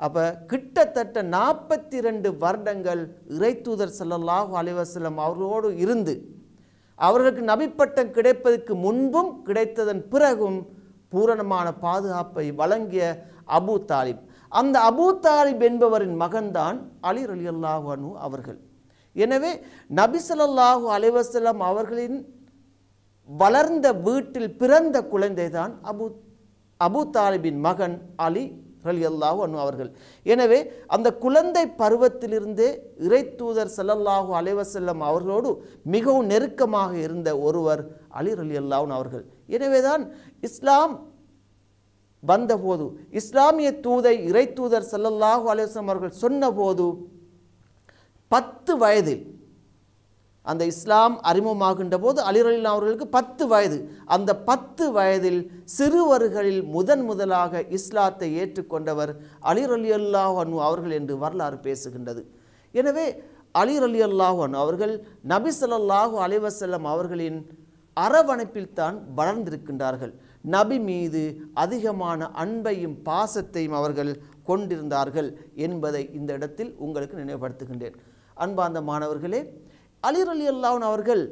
அப்போ கிட்டத்தட்ட நாற்பத்தி ரெண்டு வருடங்கள் இறைத்தூதர் ஸல்லல்லாஹு அலைஹி வஸல்லம் அவர்களோடு இருந்து அவர்களுக்கு நபிப்பட்டம் கிடைப்பதற்கு முன்பும் கிடைத்ததன் பிறகும் பூரணமான பாதுகாப்பை வழங்கிய அபூ தாலிப். அந்த அபூ தாலிப் என்பவரின் மகன்தான் அலி அலி அல்லாஹனு அவர்கள். எனவே நபிசல்லாஹு ஸல்லல்லாஹு அவர்களின் வளர்ந்த வீட்டில் பிறந்த குழந்தைதான் அபு அபு தாலிபின் மகன் அலி ரலியல்லாஹு அன்னு அவர்கள். எனவே அந்த குழந்தை பருவத்திலிருந்தே இறைத்தூதர் தூதர் அலைஹி அலைவசல்லம் அவர்களோடு மிகவும் நெருக்கமாக இருந்த ஒருவர் அலி ரலியல்லாஹு அவர்கள். எனவேதான் இஸ்லாம் வந்தபோது இஸ்லாமிய தூதை இறைத்தூதர் தூதர் அலைஹி அலைவசம் அவர்கள் சொன்னபோது பத்து வயதில் அந்த இஸ்லாம் அறிமுகமாகின்ற போது அலிரலில்லா அவர்களுக்கு பத்து வயது. அந்த பத்து வயதில் சிறுவர்களில் முதன் முதலாக இஸ்லாத்தை ஏற்றுக்கொண்டவர் அலிர் அலி அல்லாஹன் அவர்கள் என்று வரலாறு பேசுகின்றது. எனவே அலிர் அலி அல்லாஹன் அவர்கள் நபி ஸல்லல்லாஹு அலைஹி அவர்களின் அரவணைப்பில் தான் வளர்ந்திருக்கின்றார்கள். நபி மீது அதிகமான அன்பையும் பாசத்தையும் அவர்கள் கொண்டிருந்தார்கள் என்பதை இந்த இடத்தில் உங்களுக்கு நினைவுபடுத்துகின்றேன். அன்பார்ந்த மாணவர்களே அலிர் அலி அல்லாவின் அவர்கள்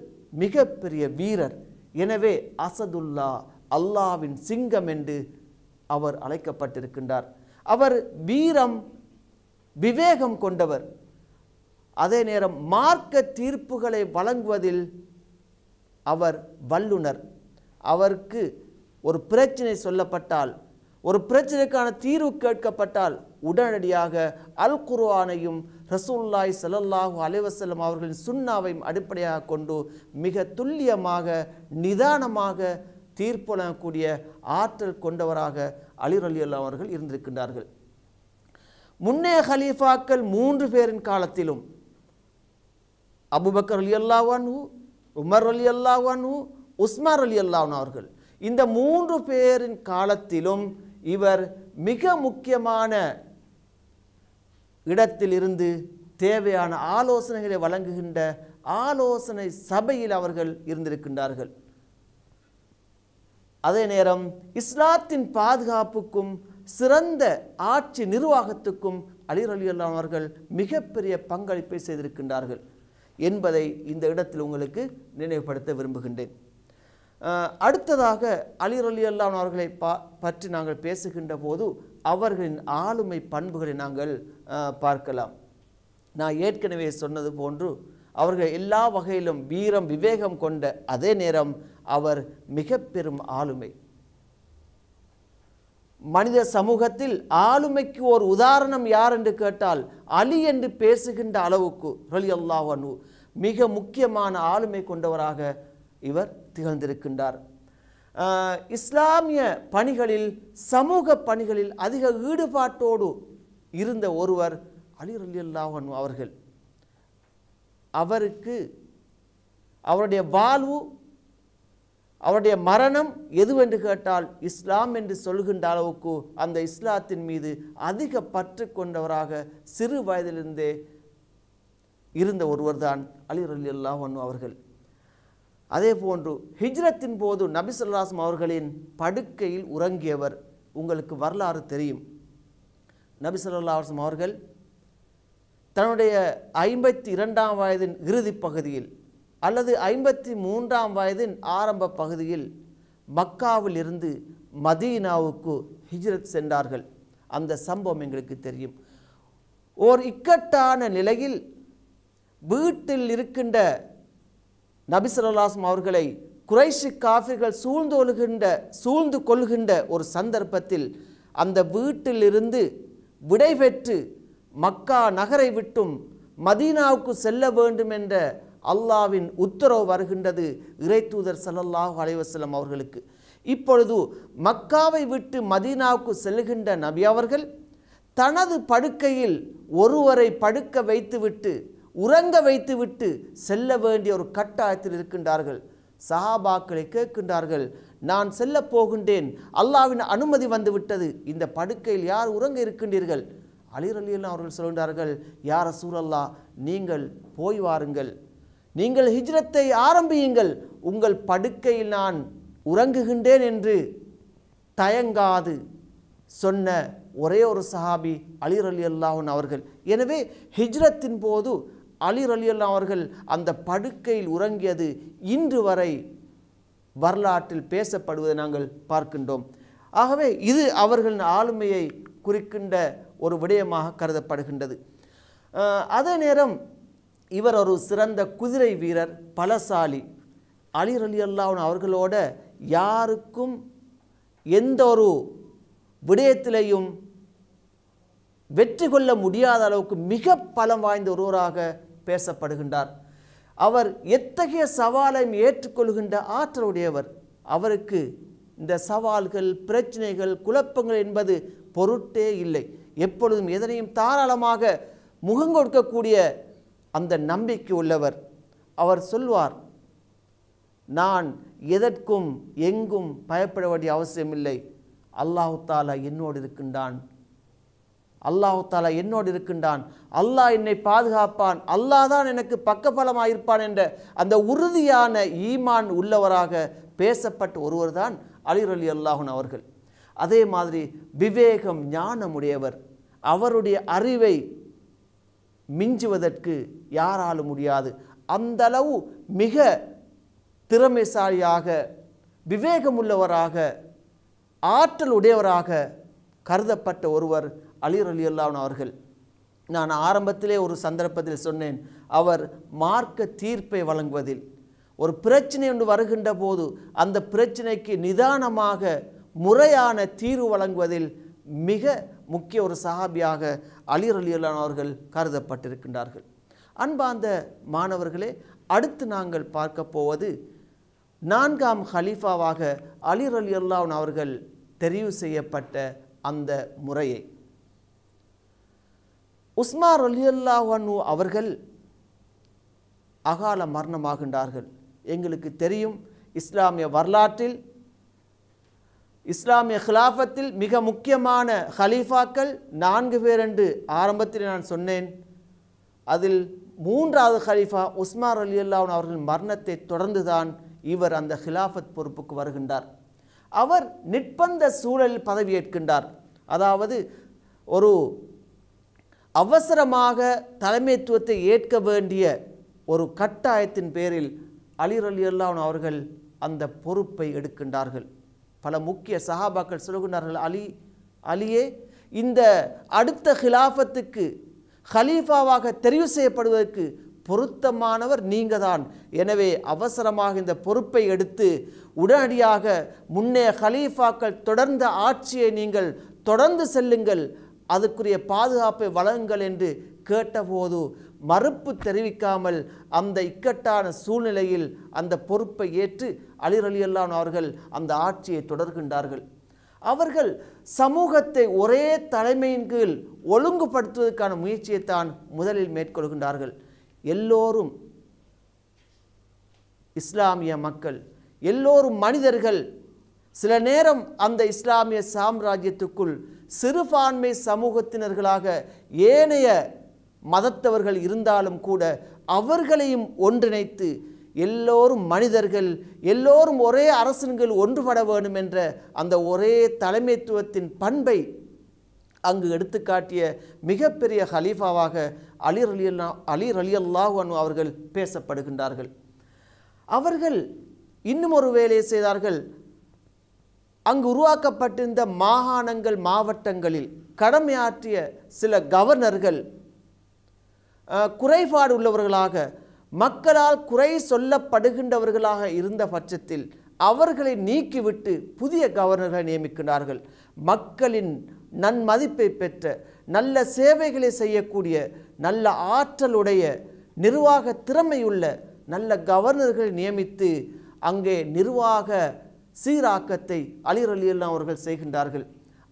மிகப்பெரிய வீரர். எனவே அசதுல்லா அல்லாவின் சிங்கம் என்று அவர் அழைக்கப்பட்டிருக்கின்றார். அவர் வீரம் விவேகம் கொண்டவர். அதே நேரம் மார்க்க தீர்ப்புகளை வழங்குவதில் அவர் வல்லுனர் அவருக்கு ஒரு பிரச்சனை சொல்லப்பட்டால் ஒரு பிரச்சனைக்கான தீர்வு கேட்கப்பட்டால் உடனடியாக அல் குர்ஆனையும் ரசூல்லாய் ஸல்லல்லாஹு அலைவசல்லம் அவர்களின் சுண்ணாவையும் அடிப்படையாக கொண்டு மிக துல்லியமாக நிதானமாக தீர்ப்பளிக்கக்கூடிய ஆற்றல் கொண்டவராக அலி அல்லா அவர்கள் இருந்திருக்கின்றார்கள். முன்னைய ஹலீஃபாக்கள் மூன்று பேரின் காலத்திலும் அபுபக்கர் அலி அல்லாஹானு உமர் அலி அல்லாஹானு உஸ்மார் அலி அல்லாஹ் அவர்கள். இந்த மூன்று பேரின் காலத்திலும் இவர் மிக முக்கியமான இடத்திலிருந்து தேவையான ஆலோசனைகளை வழங்குகின்ற ஆலோசனை சபையில் அவர்கள் இருந்திருக்கின்றார்கள். அதே நேரம் இஸ்லாத்தின் பாதுகாப்புக்கும் சிறந்த ஆட்சி நிர்வாகத்துக்கும் அலிர் அலி அவர்கள் மிகப்பெரிய பங்களிப்பை செய்திருக்கின்றார்கள் என்பதை இந்த இடத்தில் உங்களுக்கு நினைவுபடுத்த விரும்புகின்றேன். அடுத்ததாக அலிர் அலி அவர்களை பற்றி நாங்கள் பேசுகின்ற போது அவர்களின் ஆளுமை பண்புகளை நாங்கள் பார்க்கலாம். நான் ஏற்கனவே சொன்னது போன்று அவர்கள் எல்லா வகையிலும் வீரம் விவேகம் கொண்ட அதே நேரம் அவர் மிக பெரும் ஆளுமை. மனித சமூகத்தில் ஆளுமைக்கு ஒரு உதாரணம் யார் என்று கேட்டால் அலி என்று பேசுகின்ற அளவுக்கு ரலி மிக முக்கியமான ஆளுமை கொண்டவராக இவர் திகழ்ந்திருக்கின்றார். இஸ்லாமிய பணிகளில் சமூக பணிகளில் அதிக ஈடுபாட்டோடு இருந்த ஒருவர் அலி அவர்கள். அவருக்கு அவருடைய வாழ்வு அவருடைய மரணம் எதுவென்று கேட்டால் இஸ்லாம் என்று சொல்கின்ற அளவுக்கு அந்த இஸ்லாத்தின் மீது அதிக பற்று கொண்டவராக சிறு வயதிலிருந்தே இருந்த ஒருவர்தான் அலி அலி அல்லாஹன் அவர்கள். அதே போன்று ஹிஜ்ரத்தின் போது நபி அவர்களின் படுக்கையில் உறங்கியவர் உங்களுக்கு வரலாறு தெரியும். நபி அவர்கள் தன்னுடைய ஐம்பத்தி இரண்டாம் வயதின் இறுதி பகுதியில் அல்லது ஐம்பத்தி மூன்றாம் வயதின் ஆரம்ப பகுதியில் மக்காவில் இருந்து மதீனாவுக்கு ஹிஜ்ரத் சென்றார்கள். அந்த சம்பவம் எங்களுக்கு தெரியும். ஓர் இக்கட்டான நிலையில் வீட்டில் இருக்கின்ற நபி அவர்களை குறைஷி காஃபிர்கள் சூழ்ந்து கொள்கின்ற சூழ்ந்து கொள்கின்ற ஒரு சந்தர்ப்பத்தில் அந்த வீட்டிலிருந்து விடைபெற்று மக்கா நகரை விட்டும் மதீனாவுக்கு செல்ல வேண்டும் என்ற அல்லாவின் உத்தரவு வருகின்றது இறைத்தூதர் ஸல்லல்லாஹு அலைஹி வஸல்லம் அவர்களுக்கு. இப்பொழுது மக்காவை விட்டு மதீனாவுக்கு செல்கின்ற நபி அவர்கள் தனது படுக்கையில் ஒருவரை படுக்க வைத்துவிட்டு உறங்க வைத்துவிட்டு செல்ல வேண்டிய ஒரு கட்டாயத்தில் இருக்கின்றார்கள். சஹாபாக்களை கேட்கின்றார்கள் நான் செல்ல போகின்றேன் அல்லாவின் அனுமதி வந்துவிட்டது இந்த படுக்கையில் யார் உறங்க இருக்கின்றீர்கள்? அலிர் அலியல்லாம் அவர்கள் சொல்கின்றார்கள் யார் சூழல்லா நீங்கள் போய் வாருங்கள். நீங்கள் ஹிஜ்ரத்தை ஆரம்பியுங்கள். உங்கள் படுக்கையில் நான் உறங்குகின்றேன் என்று தயங்காது சொன்ன ஒரே ஒரு சஹாபி அலிர் அலி அல்லாஹன் அவர்கள். எனவே ஹிஜ்ரத்தின் போது அலி அல்லா அவர்கள் அந்த படுக்கையில் உறங்கியது இன்று வரை வரலாற்றில் பேசப்படுவதை நாங்கள் பார்க்கின்றோம். ஆகவே இது அவர்களின் ஆளுமையை குறிக்கின்ற ஒரு விடயமாக கருதப்படுகின்றது. அதே நேரம் இவர் ஒரு சிறந்த குதிரை வீரர் பலசாலி. அலிர் அலி அல்லாஹன் அவர்களோட யாருக்கும் எந்த ஒரு விடயத்திலையும் வெற்றி கொள்ள முடியாத அளவுக்கு மிக பலம் வாய்ந்த ஒருவராக பேசப்படுகின்றார். அவர் எத்தகைய சவாலையும் ஏற்றுக்கொள்கின்ற ஆற்றலுடையவர்? அவருக்கு இந்த சவால்கள் பிரச்சனைகள் குழப்பங்கள் என்பது பொருட்டே இல்லை. எப்பொழுதும் எதனையும் தாராளமாக முகங்கொடுக்கக்கூடிய அந்த நம்பிக்கை உள்ளவர். அவர் சொல்வார் நான் எதற்கும் எங்கும் பயப்பட வேண்டிய அவசியமில்லை. அல்லாஹு தாலா என்னோடு இருக்கின்றான். அல்லாஹு தாலா என்னோடு இருக்கின்றான். அல்லாஹ் என்னை பாதுகாப்பான். அல்லாஹ் தான் எனக்கு பக்கபலமாக இருப்பான் என்ற அந்த உறுதியான ஈமான் உள்ளவராக பேசப்பட்ட ஒருவர் தான் அலிர் அலி அல்லாஹன் அவர்கள். அதே மாதிரி விவேகம் ஞானமுடையவர் அவருடைய அறிவை மிஞ்சுவதற்கு யாராலும் முடியாது. அந்தளவு மிக திறமைசாலியாக விவேகமுள்ளவராக ஆற்றல் உடையவராக கருதப்பட்ட ஒருவர் அலிர் அலி அல்லாஹன் அவர்கள். நான் ஆரம்பத்திலே ஒரு சந்தர்ப்பத்தில் சொன்னேன் அவர் மார்க்க தீர்ப்பை வழங்குவதில். ஒரு பிரச்சனை ஒன்று வருகின்ற போது அந்த பிரச்சனைக்கு நிதானமாக முறையான தீர்வு வழங்குவதில் மிக முக்கிய ஒரு சஹாபியாக அலிர் அலி அல்லான் அவர்கள் கருதப்பட்டிருக்கின்றார்கள். அன்பார்ந்த மாணவர்களே அடுத்து நாங்கள் பார்க்க போவது நான்காம் ஹலீஃபாவாக அலிர் அலி அல்லான் அவர்கள் தெரிவு செய்யப்பட்ட அந்த முறையை. உஸ்மார் அலி அவர்கள் அகால மரணமாகின்றார்கள். எங்களுக்கு தெரியும் இஸ்லாமிய வரலாற்றில் இஸ்லாமிய ஹிலாஃபத்தில் மிக முக்கியமான ஹலீஃபாக்கள் நான்கு பேர் என்று ஆரம்பத்தில் நான் சொன்னேன். அதில் மூன்றாவது ஹலீஃபா உஸ்மார் அலி அல்லாஹன் அவர்கள் மரணத்தை தொடர்ந்துதான் இவர் அந்த ஹிலாஃபத் பொறுப்புக்கு வருகின்றார் அவர் நிற்பந்த சூழலில் பதவியேற்கின்றார் அதாவது ஒரு அவசரமாக தலைமைத்துவத்தை ஏற்க வேண்டிய ஒரு கட்டாயத்தின் பேரில் அலிர் அலி அல்லான் அவர்கள் அந்த பொறுப்பை எடுக்கின்றார்கள். பல முக்கிய சஹாபாக்கள் சொல்கின்றார்கள் அலி அலியே இந்த அடுத்த ஹிலாஃபத்துக்கு ஹலீஃபாவாக தெரிவு செய்யப்படுவதற்கு பொருத்தமானவர் நீங்கள் தான் எனவே அவசரமாக இந்த பொறுப்பை எடுத்து உடனடியாக முன்னே ஹலீஃபாக்கள் தொடர்ந்த ஆட்சியை நீங்கள் தொடர்ந்து செல்லுங்கள். அதுக்குரிய பாதுகாப்பை வழங்குங்கள் என்று கேட்டபோது மறுப்பு தெரிவிக்காமல் அந்த இக்கட்டான சூழ்நிலையில் அந்த பொறுப்பை ஏற்று அலிரலியல்லான் அவர்கள் அந்த ஆட்சியை தொடர்கின்றார்கள். அவர்கள் சமூகத்தை ஒரே தலைமையின் கீழ் ஒழுங்குபடுத்துவதற்கான முயற்சியை தான் முதலில் மேற்கொள்கின்றார்கள். எல்லோரும் இஸ்லாமிய மக்கள் எல்லோரும் மனிதர்கள். சில நேரம் அந்த இஸ்லாமிய சாம்ராஜ்யத்துக்குள் சிறுபான்மை சமூகத்தினர்களாக ஏனைய மதத்தவர்கள் இருந்தாலும் கூட அவர்களையும் ஒன்றிணைத்து எல்லோரும் மனிதர்கள் எல்லோரும் ஒரே அரசன்கள் ஒன்றுபட வேண்டும் என்ற அந்த ஒரே தலைமைத்துவத்தின் பண்பை அங்கு எடுத்துக்காட்டிய மிகப்பெரிய ஹலீஃபாவாக அலி அலி அலி அவர்கள் பேசப்படுகின்றார்கள். அவர்கள் இன்னும் ஒரு வேலையை செய்தார்கள். அங்கு உருவாக்கப்பட்டிருந்த மாகாணங்கள் மாவட்டங்களில் கடமையாற்றிய சில கவர்னர்கள் குறைபாடு உள்ளவர்களாக மக்களால் குறை சொல்லப்படுகின்றவர்களாக இருந்த பட்சத்தில் அவர்களை நீக்கிவிட்டு புதிய கவர்னர்களை நியமிக்கிறார்கள் மக்களின் நன்மதிப்பை பெற்ற நல்ல சேவைகளை செய்யக்கூடிய நல்ல ஆற்றலுடைய நிர்வாக திறமையுள்ள நல்ல கவர்னர்களை நியமித்து அங்கே நிர்வாக சீராக்கத்தை அலி அவர்கள் செய்கின்றார்கள்.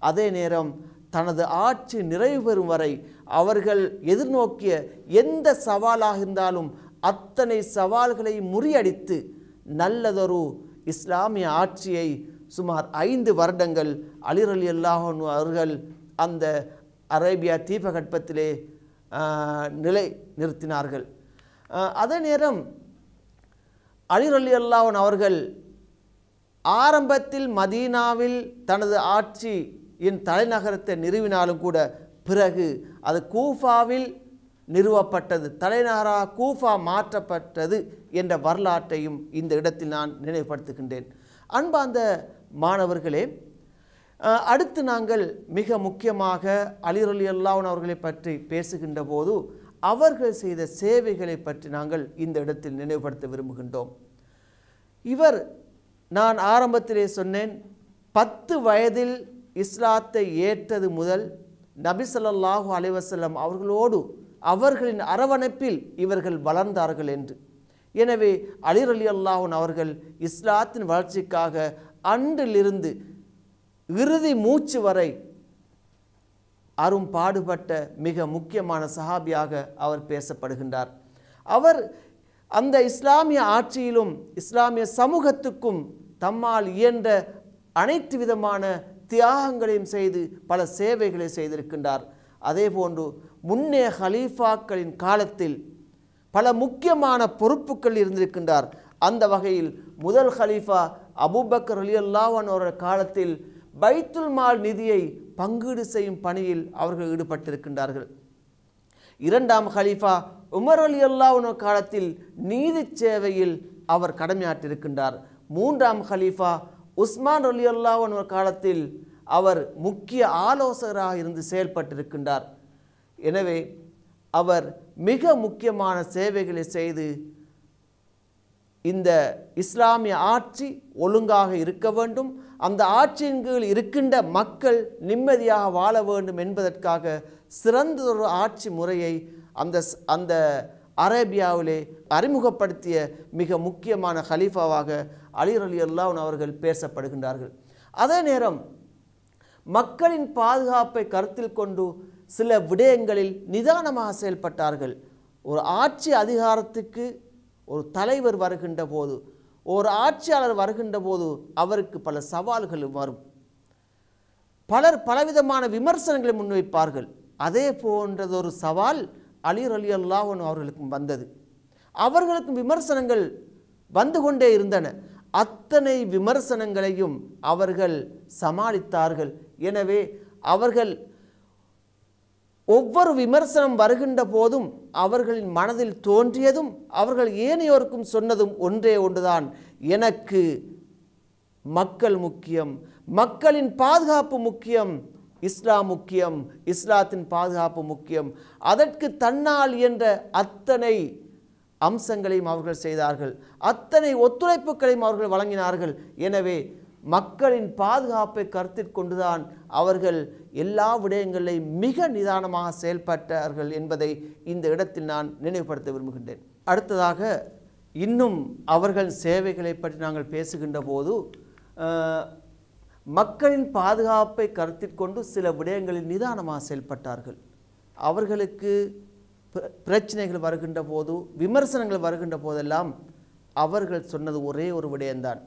அதே நேரம் தனது ஆட்சி நிறைவு பெறும் வரை அவர்கள் எதிர்நோக்கிய எந்த சவாலாக இருந்தாலும் அத்தனை சவால்களை முறியடித்து நல்லதொரு இஸ்லாமிய ஆட்சியை சுமார் ஐந்து வருடங்கள் அலிர் அலி அல்லாஹன் அவர்கள் அந்த அரேபியா தீபகற்பத்திலே நிலை நிறுத்தினார்கள். அதே நேரம் அலிர் அலி அல்லாஹன் அவர்கள் ஆரம்பத்தில் மதீனாவில் தனது ஆட்சியின் தலைநகரத்தை நிறுவினாலும் கூட பிறகு அது கூஃபாவில் நிறுவப்பட்டது. தலைநகராக கூஃபா மாற்றப்பட்டது என்ற வரலாற்றையும் இந்த இடத்தில் நான் நினைவுபடுத்துகின்றேன். அன்பார்ந்த மாணவர்களே அடுத்து நாங்கள் மிக முக்கியமாக அலிரலி அல்லாவன் அவர்களை பற்றி பேசுகின்ற போது அவர்கள் செய்த சேவைகளை பற்றி நாங்கள் இந்த இடத்தில் நினைவுபடுத்த விரும்புகின்றோம். இவர் நான் ஆரம்பத்திலே சொன்னேன் பத்து வயதில் இஸ்லாத்தை ஏற்றது முதல் நபிசல்லாஹு அலைவசல்லம் அவர்களோடு அவர்களின் அரவணைப்பில் இவர்கள் வளர்ந்தார்கள் என்று. எனவே அலிர் அலி அல்லாஹன் அவர்கள் இஸ்லாத்தின் வளர்ச்சிக்காக அன்றிலிருந்து இறுதி மூச்சு வரை அரும் பாடுபட்ட மிக முக்கியமான சஹாபியாக அவர் பேசப்படுகின்றார். அவர் அந்த இஸ்லாமிய ஆட்சியிலும் இஸ்லாமிய சமூகத்துக்கும் தம்மால் இயன்ற அனைத்து விதமான தியாகங்களையும் செய்து பல சேவைகளை செய்திருக்கின்றார். அதே போன்று முன்னே ஹலீஃபாக்களின் காலத்தில் பல முக்கியமான பொறுப்புகள் இருந்திருக்கின்றார். அந்த வகையில் முதல் ஹலீஃபா அபூபக்கர் அலி அல்லாஹன் அவர்கள் காலத்தில் பைத்துல் மால் நிதியை பங்கீடு செய்யும் பணியில் அவர்கள் ஈடுபட்டிருக்கின்றார்கள். இரண்டாம் ஹலீஃபா உமர் அலி அல்லாவுன காலத்தில் நீதி சேவையில் அவர் கடமையாற்றிருக்கின்றார் மூன்றாம் ஹலீஃபா உஸ்மான் அலி அல்லாவுன காலத்தில் அவர் முக்கிய ஆலோசகராக இருந்து செயல்பட்டிருக்கின்றார். எனவே அவர் மிக முக்கியமான சேவைகளை செய்து இந்த இஸ்லாமிய ஆட்சி ஒழுங்காக இருக்க வேண்டும். அந்த ஆட்சியின் கீழ் இருக்கின்ற மக்கள் நிம்மதியாக வாழ வேண்டும் என்பதற்காக சிறந்த ஒரு ஆட்சி முறையை அந்த அந்த அரேபியாவிலே அறிமுகப்படுத்திய மிக முக்கியமான ஹலீஃபாவாக அலிர் அலி அல்லாவுன் அவர்கள் பேசப்படுகின்றார்கள். அதே நேரம் மக்களின் பாதுகாப்பை கருத்தில் கொண்டு சில விடயங்களில் நிதானமாக செயல்பட்டார்கள். ஒரு ஆட்சி அதிகாரத்துக்கு ஒரு தலைவர் வருகின்ற போது ஒரு ஆட்சியாளர் வருகின்ற போது அவருக்கு பல சவால்கள் வரும். பலர் பலவிதமான விமர்சனங்களை முன்வைப்பார்கள். அதே போன்றதொரு சவால் அலி அலி அல்லாஹன் அவர்களுக்கும் வந்தது. அவர்களுக்கும் விமர்சனங்கள் வந்து கொண்டே இருந்தன. அத்தனை விமர்சனங்களையும் அவர்கள் சமாளித்தார்கள். எனவே அவர்கள் ஒவ்வொரு விமர்சனம் வருகின்ற போதும் அவர்களின் மனதில் தோன்றியதும் அவர்கள் ஏனையோருக்கும் சொன்னதும் ஒன்றே ஒன்றுதான். எனக்கு மக்கள் முக்கியம் மக்களின் பாதுகாப்பு முக்கியம் இஸ்லாம் முக்கியம் இஸ்லாத்தின் பாதுகாப்பு முக்கியம். அதற்கு தன்னால் என்ற அத்தனை அம்சங்களையும் அவர்கள் செய்தார்கள். அத்தனை ஒத்துழைப்புகளையும் அவர்கள் வழங்கினார்கள். எனவே மக்களின் பாதுகாப்பை கருத்தில் கொண்டுதான் அவர்கள் எல்லா விடயங்களையும் மிக நிதானமாக செயல்பட்டார்கள் என்பதை இந்த இடத்தில் நான் நினைவுபடுத்த விரும்புகின்றேன். அடுத்ததாக இன்னும் அவர்கள் சேவைகளை பற்றி நாங்கள் பேசுகின்ற போது மக்களின் பாதுகாப்பை கருத்திற்கொண்டு சில விடயங்களில் நிதானமாக செயல்பட்டார்கள். அவர்களுக்கு பிர- பிரச்சனைகள் வருகின்ற போது விமர்சனங்கள் வருகின்ற போதெல்லாம் அவர்கள் சொன்னது ஒரே ஒரு விடயம்தான்.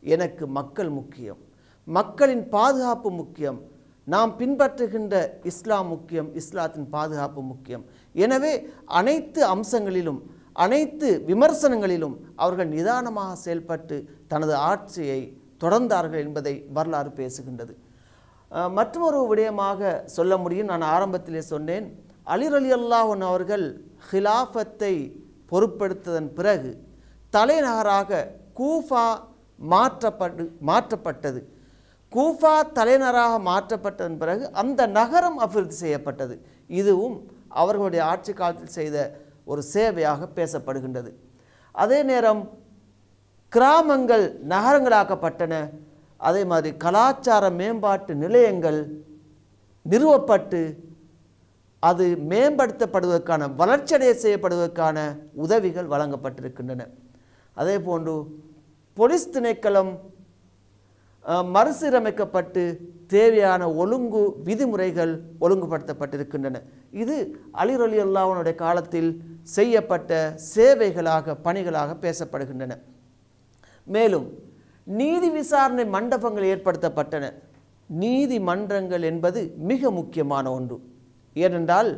எனக்கு மக்கள் முக்கியம். மக்களின் பாதுகாப்பு முக்கியம். நாம் பின்பற்றுகின்ற இஸ்லாம் முக்கியம் இஸ்லாத்தின் பாதுகாப்பு முக்கியம். எனவே அனைத்து அம்சங்களிலும் அனைத்து விமர்சனங்களிலும் அவர்கள் நிதானமாக செயல்பட்டு தனது ஆட்சியை தொடர்ந்தார்கள் என்பதை வரலாறு பேசுகின்றது. மற்றொரு விடயமாக சொல்ல முடியும். நான் ஆரம்பத்திலே சொன்னேன் அலிர் அலி அல்லாஹன் அவர்கள் ஹிலாஃபத்தை பொருட்படுத்ததன் பிறகு தலைநகராக கூஃபா மாற்றப்பட்டு மாற்றப்பட்டது. கூஃபா தலைநகராக மாற்றப்பட்டதன் பிறகு அந்த நகரம் அபிவிருத்தி செய்யப்பட்டது. இதுவும் அவர்களுடைய ஆட்சி காலத்தில் செய்த ஒரு சேவையாக பேசப்படுகின்றது. அதே நேரம் கிராமங்கள் நகரங்களாக்கப்பட்டன. அதே மாதிரி கலாச்சார மேம்பாட்டு நிலையங்கள் நிறுவப்பட்டு அது மேம்படுத்தப்படுவதற்கான வளர்ச்சியடைய செய்யப்படுவதற்கான உதவிகள் வழங்கப்பட்டிருக்கின்றன. அதே போன்று போலீஸ் திணைக்களம் மறுசீரமைக்கப்பட்டு தேவையான ஒழுங்கு விதிமுறைகள் ஒழுங்குபடுத்தப்பட்டிருக்கின்றன. இது அலிரலி அல்லாவனுடைய காலத்தில் செய்யப்பட்ட சேவைகளாக பணிகளாக பேசப்படுகின்றன. மேலும் நீதி விசாரணை மண்டபங்கள் ஏற்படுத்தப்பட்டன. நீதிமன்றங்கள் என்பது மிக முக்கியமான ஒன்று. ஏனென்றால்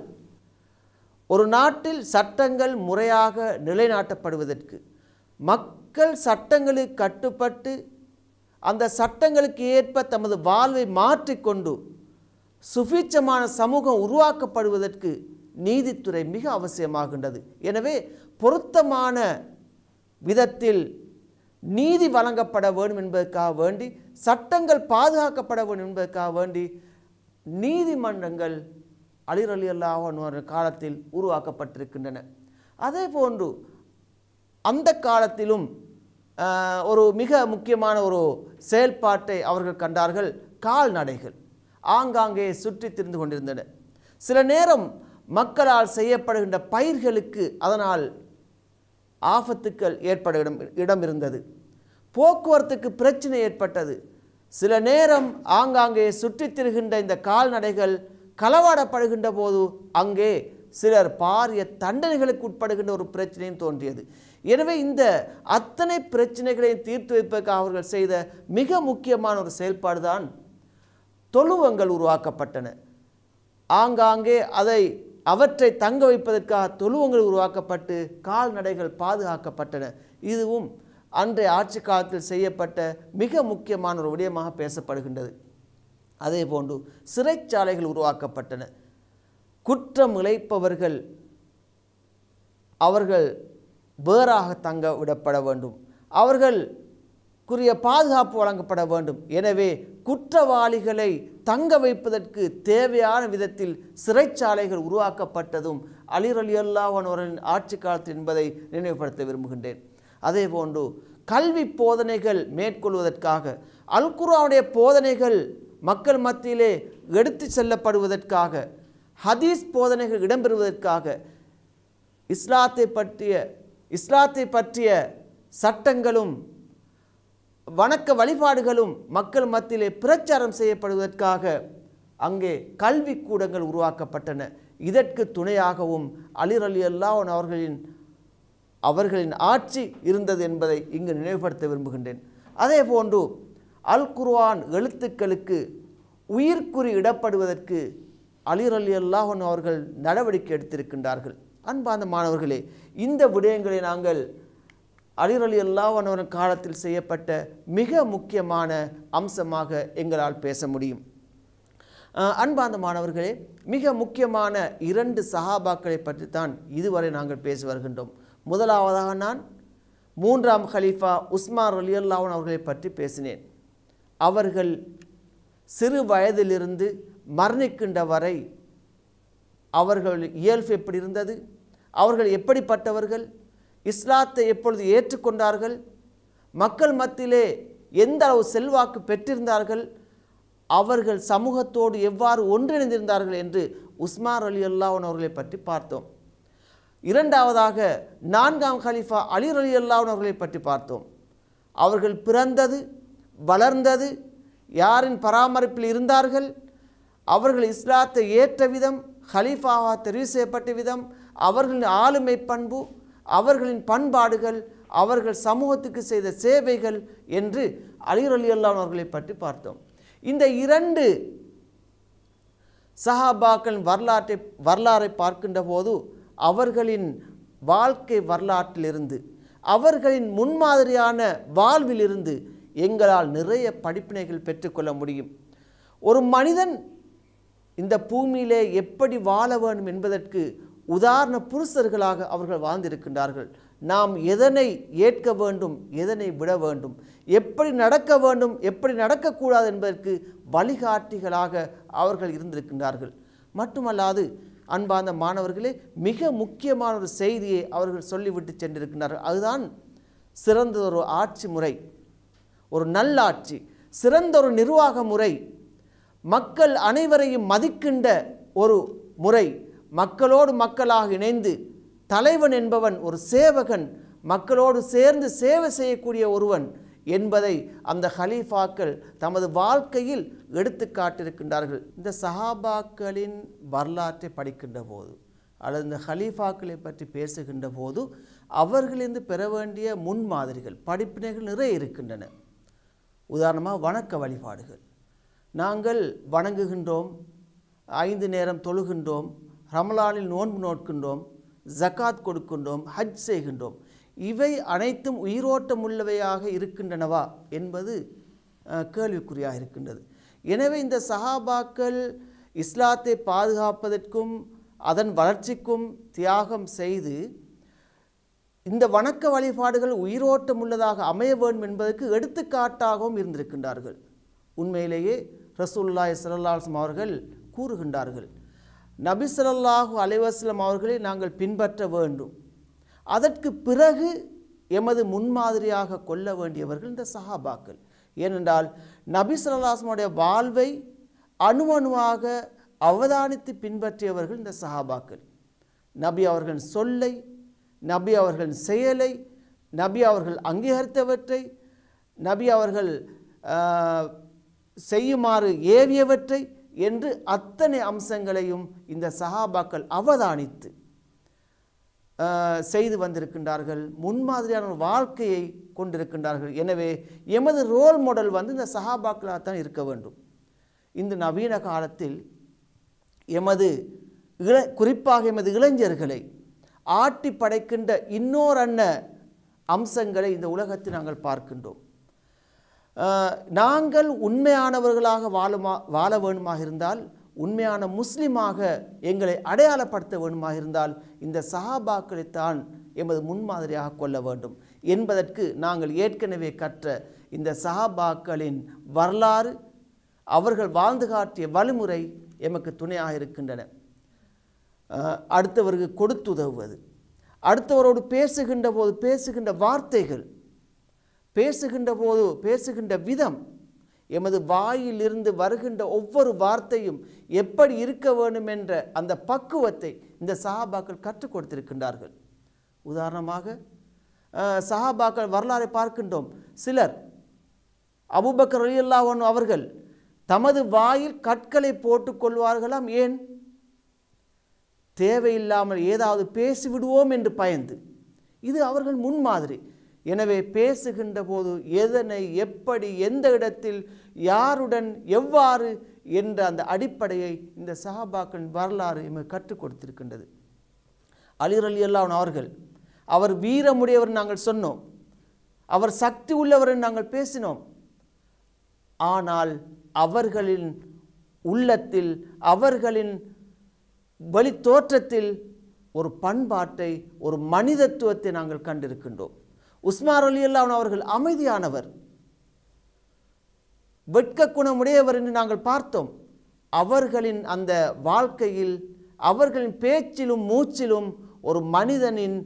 ஒரு நாட்டில் சட்டங்கள் முறையாக நிலைநாட்டப்படுவதற்கு மக்கள் சட்டங்களுக்கு கட்டுப்பட்டு அந்த சட்டங்களுக்கு ஏற்ப தமது வாழ்வை மாற்றிக்கொண்டு சுபீட்சமான சமூகம் உருவாக்கப்படுவதற்கு நீதித்துறை மிக அவசியமாகின்றது. எனவே பொருத்தமான விதத்தில் நீதி வழங்கப்பட வேண்டும் என்பதற்காக வேண்டி சட்டங்கள் பாதுகாக்கப்பட வேண்டும் என்பதற்காக வேண்டி நீதிமன்றங்கள் அலிர் அலி அல்லாஹ் காலத்தில் உருவாக்கப்பட்டிருக்கின்றன. அதே போன்று அந்த காலத்திலும் ஒரு மிக முக்கியமான ஒரு செயல்பாட்டை அவர்கள் கண்டார்கள் கால்நடைகள். ஆங்காங்கே சுற்றி திரிந்து கொண்டிருந்தன. சில நேரம் மக்களால் செய்யப்படுகின்ற பயிர்களுக்கு அதனால் ஆபத்துக்கள் ஏற்பட இடம் இடம் இருந்தது. போக்குவரத்துக்கு பிரச்சனை ஏற்பட்டது. சில நேரம் ஆங்காங்கே சுற்றித் திரிகின்ற இந்த கால்நடைகள் களவாடப்படுகின்ற போது அங்கே சிலர் பாரிய தண்டனைகளுக்கு உட்படுகின்ற ஒரு பிரச்சனையும் தோன்றியது. எனவே இந்த அத்தனை பிரச்சனைகளையும் தீர்த்து வைப்பதற்காக அவர்கள் செய்த மிக முக்கியமான ஒரு செயல்பாடுதான் தொழுவங்கள் உருவாக்கப்பட்டன. ஆங்காங்கே அதை அவற்றை தங்க வைப்பதற்காக தொழுவங்கள் உருவாக்கப்பட்டு கால்நடைகள் பாதுகாக்கப்பட்டன. இதுவும் அன்றைய ஆட்சி காலத்தில் செய்யப்பட்ட மிக முக்கியமான ஒரு விடயமாக பேசப்படுகின்றது. அதே போன்று சிறைச்சாலைகள் உருவாக்கப்பட்டன. குற்றம் இழைப்பவர்கள் அவர்கள் வேறாக தங்க விடப்பட வேண்டும். அவர்கள் குறிய பாதுகாப்பு வழங்கப்பட வேண்டும். எனவே குற்றவாளிகளை தங்க வைப்பதற்கு தேவையான விதத்தில் சிறைச்சாலைகள் உருவாக்கப்பட்டதும் அலிர் அலி அல்லாஹனவரின் ஆட்சி காலத்தில் என்பதை நினைவுபடுத்த விரும்புகின்றேன். அதே போன்று கல்வி போதனைகள் மேற்கொள்வதற்காக அல் போதனைகள் மக்கள் மத்தியிலே எடுத்து செல்லப்படுவதற்காக ஹதீஸ் போதனைகள் இடம்பெறுவதற்காக இஸ்லாத்தை பற்றிய இஸ்லாத்தை பற்றிய சட்டங்களும் வணக்க வழிபாடுகளும் மக்கள் மத்தியிலே பிரச்சாரம் செய்யப்படுவதற்காக அங்கே கல்வி கூடங்கள் உருவாக்கப்பட்டன. இதற்கு துணையாகவும் அலிர் அலி அல்லாஹன் அவர்களின் அவர்களின் ஆட்சி இருந்தது என்பதை இங்கு நினைவுபடுத்த விரும்புகின்றேன். அதே போன்று அல் குர்வான் எழுத்துக்களுக்கு உயிர்க்குறி இடப்படுவதற்கு அலிர் அலி அல்லாஹன் அவர்கள் நடவடிக்கை எடுத்திருக்கின்றார்கள். அன்பார்ந்த மாணவர்களே இந்த விடயங்களை நாங்கள் அலிர் அலி அல்லாவனவரின் காலத்தில் செய்யப்பட்ட மிக முக்கியமான அம்சமாக எங்களால் பேச முடியும். அன்பாந்த அன்பார்ந்த மாணவர்களே மிக முக்கியமான இரண்டு சஹாபாக்களை பற்றி தான் இதுவரை நாங்கள் பேசி வருகின்றோம். முதலாவதாக நான் மூன்றாம் ஹலீஃபா உஸ்மான் அலி அல்லாவன் அவர்களை பற்றி பேசினேன். அவர்கள் சிறு வயதிலிருந்து மரணிக்கின்ற வரை அவர்கள் இயல்பு எப்படி இருந்தது? அவர்கள் எப்படிப்பட்டவர்கள்? இஸ்லாத்தை எப்பொழுது ஏற்றுக்கொண்டார்கள்? மக்கள் மத்தியிலே எந்த அளவு செல்வாக்கு பெற்றிருந்தார்கள்? அவர்கள் சமூகத்தோடு எவ்வாறு ஒன்றிணைந்திருந்தார்கள் என்று உஸ்மான் அலி அல்லாவன் அவர்களை பற்றி பார்த்தோம். இரண்டாவதாக நான்காம் ஹலிஃபா அலி அலி அல்லாவன் அவர்களை பற்றி பார்த்தோம். அவர்கள் பிறந்தது வளர்ந்தது யாரின் பராமரிப்பில் இருந்தார்கள்? அவர்கள் இஸ்லாத்தை ஏற்ற விதம் ஹலீஃபாவாக தெரிவு செய்யப்பட்ட விதம் அவர்களின் ஆளுமை பண்பு அவர்களின் பண்பாடுகள் அவர்கள் சமூகத்துக்கு செய்த சேவைகள் என்று அலிர் அலி அல்லானவர்களை பற்றி பார்த்தோம். இந்த இரண்டு சஹாபாக்களின் வரலாற்றை வரலாறை பார்க்கின்ற போது அவர்களின் வாழ்க்கை வரலாற்றிலிருந்து அவர்களின் முன்மாதிரியான வாழ்விலிருந்து எங்களால் நிறைய படிப்பினைகள் பெற்றுக்கொள்ள முடியும். ஒரு மனிதன் இந்த பூமியிலே எப்படி வாழ வேண்டும் என்பதற்கு உதாரண புருஷர்களாக அவர்கள் வாழ்ந்திருக்கின்றார்கள். நாம் எதனை ஏற்க வேண்டும் எதனை விட வேண்டும் எப்படி நடக்க வேண்டும் எப்படி நடக்கக்கூடாது என்பதற்கு வழிகாட்டிகளாக அவர்கள் இருந்திருக்கின்றார்கள். மட்டுமல்லாது அன்பார்ந்த மாணவர்களே மிக முக்கியமான ஒரு செய்தியை அவர்கள் சொல்லிவிட்டு சென்றிருக்கின்றார்கள். அதுதான் சிறந்த ஒரு ஆட்சி முறை ஒரு நல்லாட்சி சிறந்த ஒரு நிர்வாக முறை மக்கள் அனைவரையும் மதிக்கின்ற ஒரு முறை மக்களோடு மக்களாக இணைந்து தலைவன் என்பவன் ஒரு சேவகன் மக்களோடு சேர்ந்து சேவை செய்யக்கூடிய ஒருவன் என்பதை அந்த ஹலீஃபாக்கள் தமது வாழ்க்கையில் எடுத்து காட்டியிருக்கின்றார்கள். இந்த சஹாபாக்களின் வரலாற்றை படிக்கின்ற போது அல்லது இந்த ஹலீஃபாக்களை பற்றி பேசுகின்ற போது அவர்களிருந்து பெற வேண்டிய முன்மாதிரிகள் படிப்பினைகள் நிறைய இருக்கின்றன. உதாரணமாக வணக்க வழிபாடுகள். நாங்கள் வணங்குகின்றோம் ஐந்து நேரம் தொழுகின்றோம் ரமலானில் நோன்பு நோட்கின்றோம் ஜகாத் கொடுக்கின்றோம் ஹஜ் செய்கின்றோம். இவை அனைத்தும் உயிரோட்டம் உள்ளவையாக இருக்கின்றனவா என்பது கேள்விக்குறியாக இருக்கின்றது. எனவே இந்த சஹாபாக்கள் இஸ்லாத்தை பாதுகாப்பதற்கும் அதன் வளர்ச்சிக்கும் தியாகம் செய்து இந்த வணக்க வழிபாடுகள் உயிரோட்டம் உள்ளதாக அமைய வேண்டும் என்பதற்கு எடுத்துக்காட்டாகவும் இருந்திருக்கின்றார்கள். உண்மையிலேயே ரசூல்லாய் ஸல்லல்லாஹு அவர்கள் கூறுகின்றார்கள். நபிசல்லாஹு அலைவாஸ்லம் அவர்களை நாங்கள் பின்பற்ற வேண்டும். அதற்கு பிறகு எமது முன்மாதிரியாக கொள்ள வேண்டியவர்கள் இந்த சஹாபாக்கள். ஏனென்றால் நபி வாழ்வை அணு அணுவாக அவதானித்து பின்பற்றியவர்கள் இந்த சஹாபாக்கள். நபி அவர்களின் சொல்லை நபி அவர்களின் செயலை நபி அவர்கள் அங்கீகரித்தவற்றை நபி அவர்கள் செய்யுமாறு ஏவியவற்றை என்று அத்தனை அம்சங்களையும் இந்த சஹாபாக்கள் அவதானித்து செய்து வந்திருக்கின்றார்கள். முன்மாதிரியான வாழ்க்கையை கொண்டிருக்கின்றார்கள். எனவே எமது ரோல் மாடல் வந்து இந்த சஹாபாக்களாகத்தான் இருக்க வேண்டும். இந்த நவீன காலத்தில் எமது இள குறிப்பாக எமது இளைஞர்களை ஆட்டி படைக்கின்ற இன்னோரன்ன அம்சங்களை இந்த உலகத்தில் நாங்கள் பார்க்கின்றோம். நாங்கள் உண்மையானவர்களாக வாழுமா வாழ வேணுமாக இருந்தால் உண்மையான முஸ்லீமாக எங்களை அடையாளப்படுத்த வேணுமாக இருந்தால் இந்த சஹாபாக்களைத்தான் எமது முன்மாதிரியாக கொள்ள வேண்டும். என்பதற்கு நாங்கள் ஏற்கனவே கற்ற இந்த சஹாபாக்களின் வரலாறு அவர்கள் வாழ்ந்து காட்டிய வழிமுறை எமக்கு துணையாக இருக்கின்றன. அடுத்தவருக்கு அடுத்தவருக்கு கொடுத்துதவுவது. அடுத்தவரோடு பேசுகின்ற போது பேசுகின்ற வார்த்தைகள் பேசுகின்ற போது பேசுகின்ற விதம் எமது வாயிலிருந்து வருகின்ற ஒவ்வொரு வார்த்தையும் எப்படி இருக்க வேண்டும் என்ற அந்த பக்குவத்தை இந்த சஹாபாக்கள் கற்றுக் கொடுத்திருக்கின்றார்கள். உதாரணமாக சஹாபாக்கள் வரலாறை பார்க்கின்றோம். சிலர் அபூபக்கர் அலியல்லாவன் அவர்கள் தமது வாயில் கற்களை போட்டுக்கொள்வார்களாம் ஏன்? தேவையில்லாமல் ஏதாவது பேசிவிடுவோம் என்று பயந்து. இது அவர்கள் முன்மாதிரி. எனவே பேசுகின்ற போது எதனை எப்படி எந்த இடத்தில் யாருடன் எவ்வாறு என்ற அந்த அடிப்படையை இந்த சஹாபாக்களின் வரலாறு எமக்கு கற்றுக் கொடுத்திருக்கின்றது. அலிர் அலி அல்லாஹ் அவர்கள் அவர் வீரமுடையவர் நாங்கள் சொன்னோம். அவர் சக்தி உள்ளவர் நாங்கள் பேசினோம். ஆனால் அவர்களின் உள்ளத்தில் அவர்களின் வழித்தோற்றத்தில் ஒரு பண்பாட்டை ஒரு மனிதத்துவத்தை நாங்கள் கண்டிருக்கின்றோம். உஸ்மார் அலி அல்லான் அவர்கள் அமைதியானவர். வெட்க குணமுடையவர் என்று நாங்கள் பார்த்தோம். அவர்களின் அந்த வாழ்க்கையில் அவர்களின் பேச்சிலும் மூச்சிலும் ஒரு மனிதனின்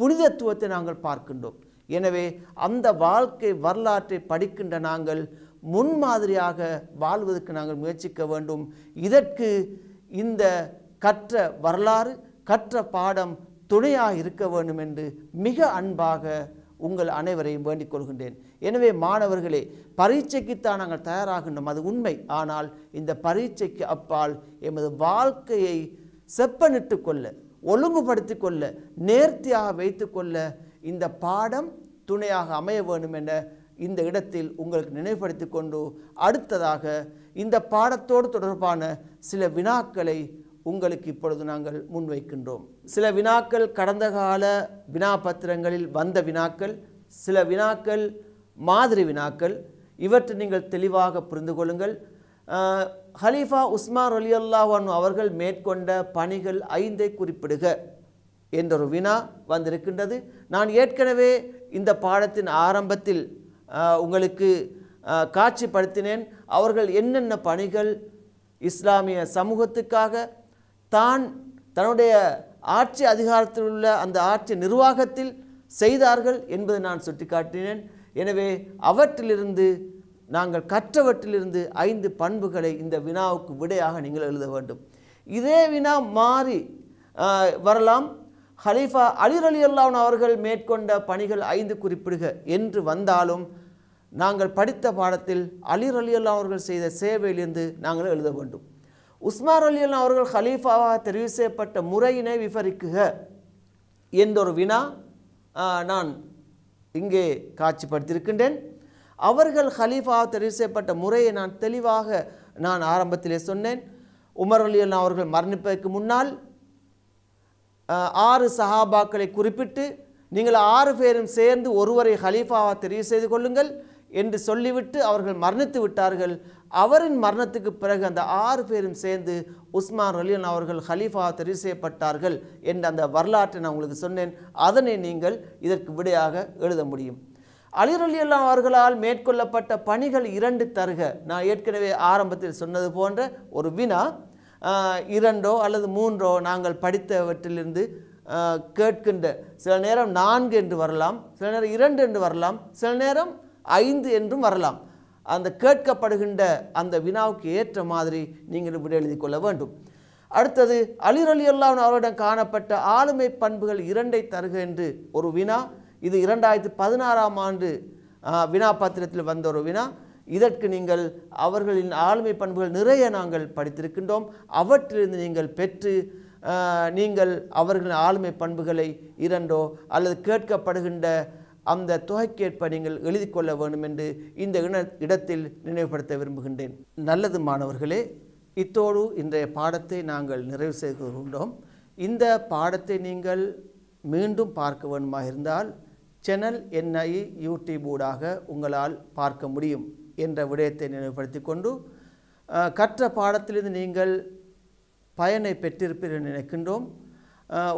புனிதத்துவத்தை நாங்கள் பார்க்கின்றோம். எனவே அந்த வாழ்க்கை வரலாற்றை படிக்கின்ற நாங்கள் முன்மாதிரியாக வாழ்வதற்கு நாங்கள் முயற்சிக்க வேண்டும். இதற்கு இந்த கற்ற வரலாறு கற்ற பாடம் துணையாக இருக்க வேண்டும் என்று மிக அன்பாக உங்கள் அனைவரையும் வேண்டிக் கொள்கின்றேன். எனவே மாணவர்களே பரீட்சைக்குத்தான் நாங்கள் தயாராகின்றோம். அது உண்மை. ஆனால் இந்த பரீட்சைக்கு அப்பால் எமது வாழ்க்கையை செப்பனிட்டு கொள்ள ஒழுங்குபடுத்தி கொள்ள நேர்த்தியாக வைத்துக்கொள்ள இந்த பாடம் துணையாக அமைய வேண்டும் என இந்த இடத்தில் உங்களுக்கு நினைவுபடுத்தி கொண்டு அடுத்ததாக இந்த பாடத்தோடு தொடர்பான சில வினாக்களை உங்களுக்கு இப்பொழுது நாங்கள் முன்வைக்கின்றோம். சில வினாக்கள் கடந்த கால வினாபத்திரங்களில் வந்த வினாக்கள் சில வினாக்கள் மாதிரி வினாக்கள் இவற்றை நீங்கள் தெளிவாக புரிந்து கொள்ளுங்கள். ஹலீஃபா உஸ்மான் அலி அல்லாஹன் அவர்கள் மேற்கொண்ட பணிகள் ஐந்தை குறிப்பிடுக என்றொரு வினா வந்திருக்கின்றது. நான் ஏற்கனவே இந்த பாடத்தின் ஆரம்பத்தில் உங்களுக்கு காட்சிப்படுத்தினேன். அவர்கள் என்னென்ன பணிகள் இஸ்லாமிய சமூகத்துக்காக தான் தன்னுடைய ஆட்சி அதிகாரத்தில் உள்ள அந்த ஆட்சி நிர்வாகத்தில் செய்தார்கள் என்பதை நான் சுட்டிக்காட்டினேன். எனவே அவற்றிலிருந்து நாங்கள் கற்றவற்றிலிருந்து ஐந்து பண்புகளை இந்த வினாவுக்கு விடையாக நீங்கள் எழுத வேண்டும். இதே வினா மாறி வரலாம். ஹலீஃபா அலிர் அலி அல்லாஹ் அவர்கள் மேற்கொண்ட பணிகள் ஐந்து குறிப்பிடுக. என்று வந்தாலும் நாங்கள் படித்த பாடத்தில் அலிர் அலி அல்லா அவர்கள் செய்த சேவையிலிருந்து நாங்கள் எழுத வேண்டும். உஸ்மார் அலி அல்லா அவர்கள் ஹலீஃபாவாக தெரிவு செய்யப்பட்ட முறையினை விவரிக்குக. என்றொரு வினா நான் இங்கே காட்சிப்படுத்தியிருக்கின்றேன். அவர்கள் ஹலீஃபாவாக தெரிவு செய்யப்பட்ட முறையை நான் தெளிவாக நான் ஆரம்பத்திலே சொன்னேன். உமர் அலி அல்லாஹ் அவர்கள் மரணிப்பதற்கு முன்னால் ஆறு சஹாபாக்களை குறிப்பிட்டு நீங்கள் ஆறு பேரும் சேர்ந்து ஒருவரை ஹலீஃபாவாக தெரிவு செய்து கொள்ளுங்கள் என்று சொல்லிவிட்டு அவர்கள் மரணித்து விட்டார்கள். அவரின் மரணத்துக்கு பிறகு அந்த ஆறு பேரும் சேர்ந்து உஸ்மான் அலியன் அவர்கள் ஹலீஃபா தெரிவு செய்யப்பட்டார்கள் என்ற அந்த வரலாற்றை நான் உங்களுக்கு சொன்னேன். அதனை நீங்கள் இதற்கு விடையாக எழுத முடியும். அலிர் அலி அவர்களால் மேற்கொள்ளப்பட்ட பணிகள் இரண்டு தருக. நான் ஏற்கனவே ஆரம்பத்தில் சொன்னது போன்ற ஒரு வினா இரண்டோ அல்லது மூன்றோ நாங்கள் படித்தவற்றிலிருந்து கேட்கின்ற சில நேரம் நான்கு என்று வரலாம் சில நேரம் இரண்டு என்று வரலாம் சில நேரம் ஐந்து என்றும் வரலாம். அந்த கேட்கப்படுகின்ற அந்த வினாவுக்கு ஏற்ற மாதிரி நீங்கள் விடை எழுதி கொள்ள வேண்டும். அடுத்தது அலிர் அலி அல்லாஹ் அவரிடம் காணப்பட்ட ஆளுமை பண்புகள் இரண்டை தருக என்று ஒரு வினா. இது இரண்டாயிரத்தி பதினாறாம் ஆண்டு வினா பத்திரத்தில் வந்த ஒரு வினா. இதற்கு நீங்கள் அவர்களின் ஆளுமை பண்புகள் நிறைய நாங்கள் படித்திருக்கின்றோம். அவற்றிலிருந்து நீங்கள் பெற்று நீங்கள் அவர்களின் ஆளுமை பண்புகளை இரண்டோ அல்லது கேட்கப்படுகின்ற அந்த தொகைக்கேற்ப நீங்கள் எழுதி கொள்ள வேண்டும் என்று இந்த இன இடத்தில் நினைவுபடுத்த விரும்புகின்றேன். நல்லது மாணவர்களே இத்தோடு இன்றைய பாடத்தை நாங்கள் நிறைவு செய்து கொண்டோம் இந்த பாடத்தை நீங்கள் மீண்டும் பார்க்க வேண்டுமாக இருந்தால் சேனல் என்ஐ யூடியூப் ஊடாக உங்களால் பார்க்க முடியும் என்ற விடயத்தை நினைவுபடுத்தி கொண்டு கற்ற பாடத்திலிருந்து நீங்கள் பயனை பெற்றிருப்பீர்கள் நினைக்கின்றோம்.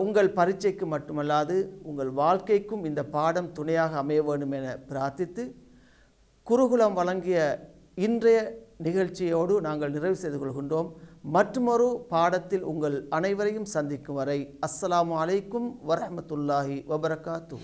உங்கள் பரீட்சைக்கு மட்டுமல்லாது உங்கள் வாழ்க்கைக்கும் இந்த பாடம் துணையாக அமைய வேண்டும் என பிரார்த்தித்து குருகுலம் வழங்கிய இன்றைய நிகழ்ச்சியோடு நாங்கள் நிறைவு செய்து கொள்கின்றோம். மற்றுமொரு பாடத்தில் உங்கள் அனைவரையும் சந்திக்கும் வரை அஸ்ஸலாமு அலைக்கும் வரமத்துல்லாஹி வபரகாத்து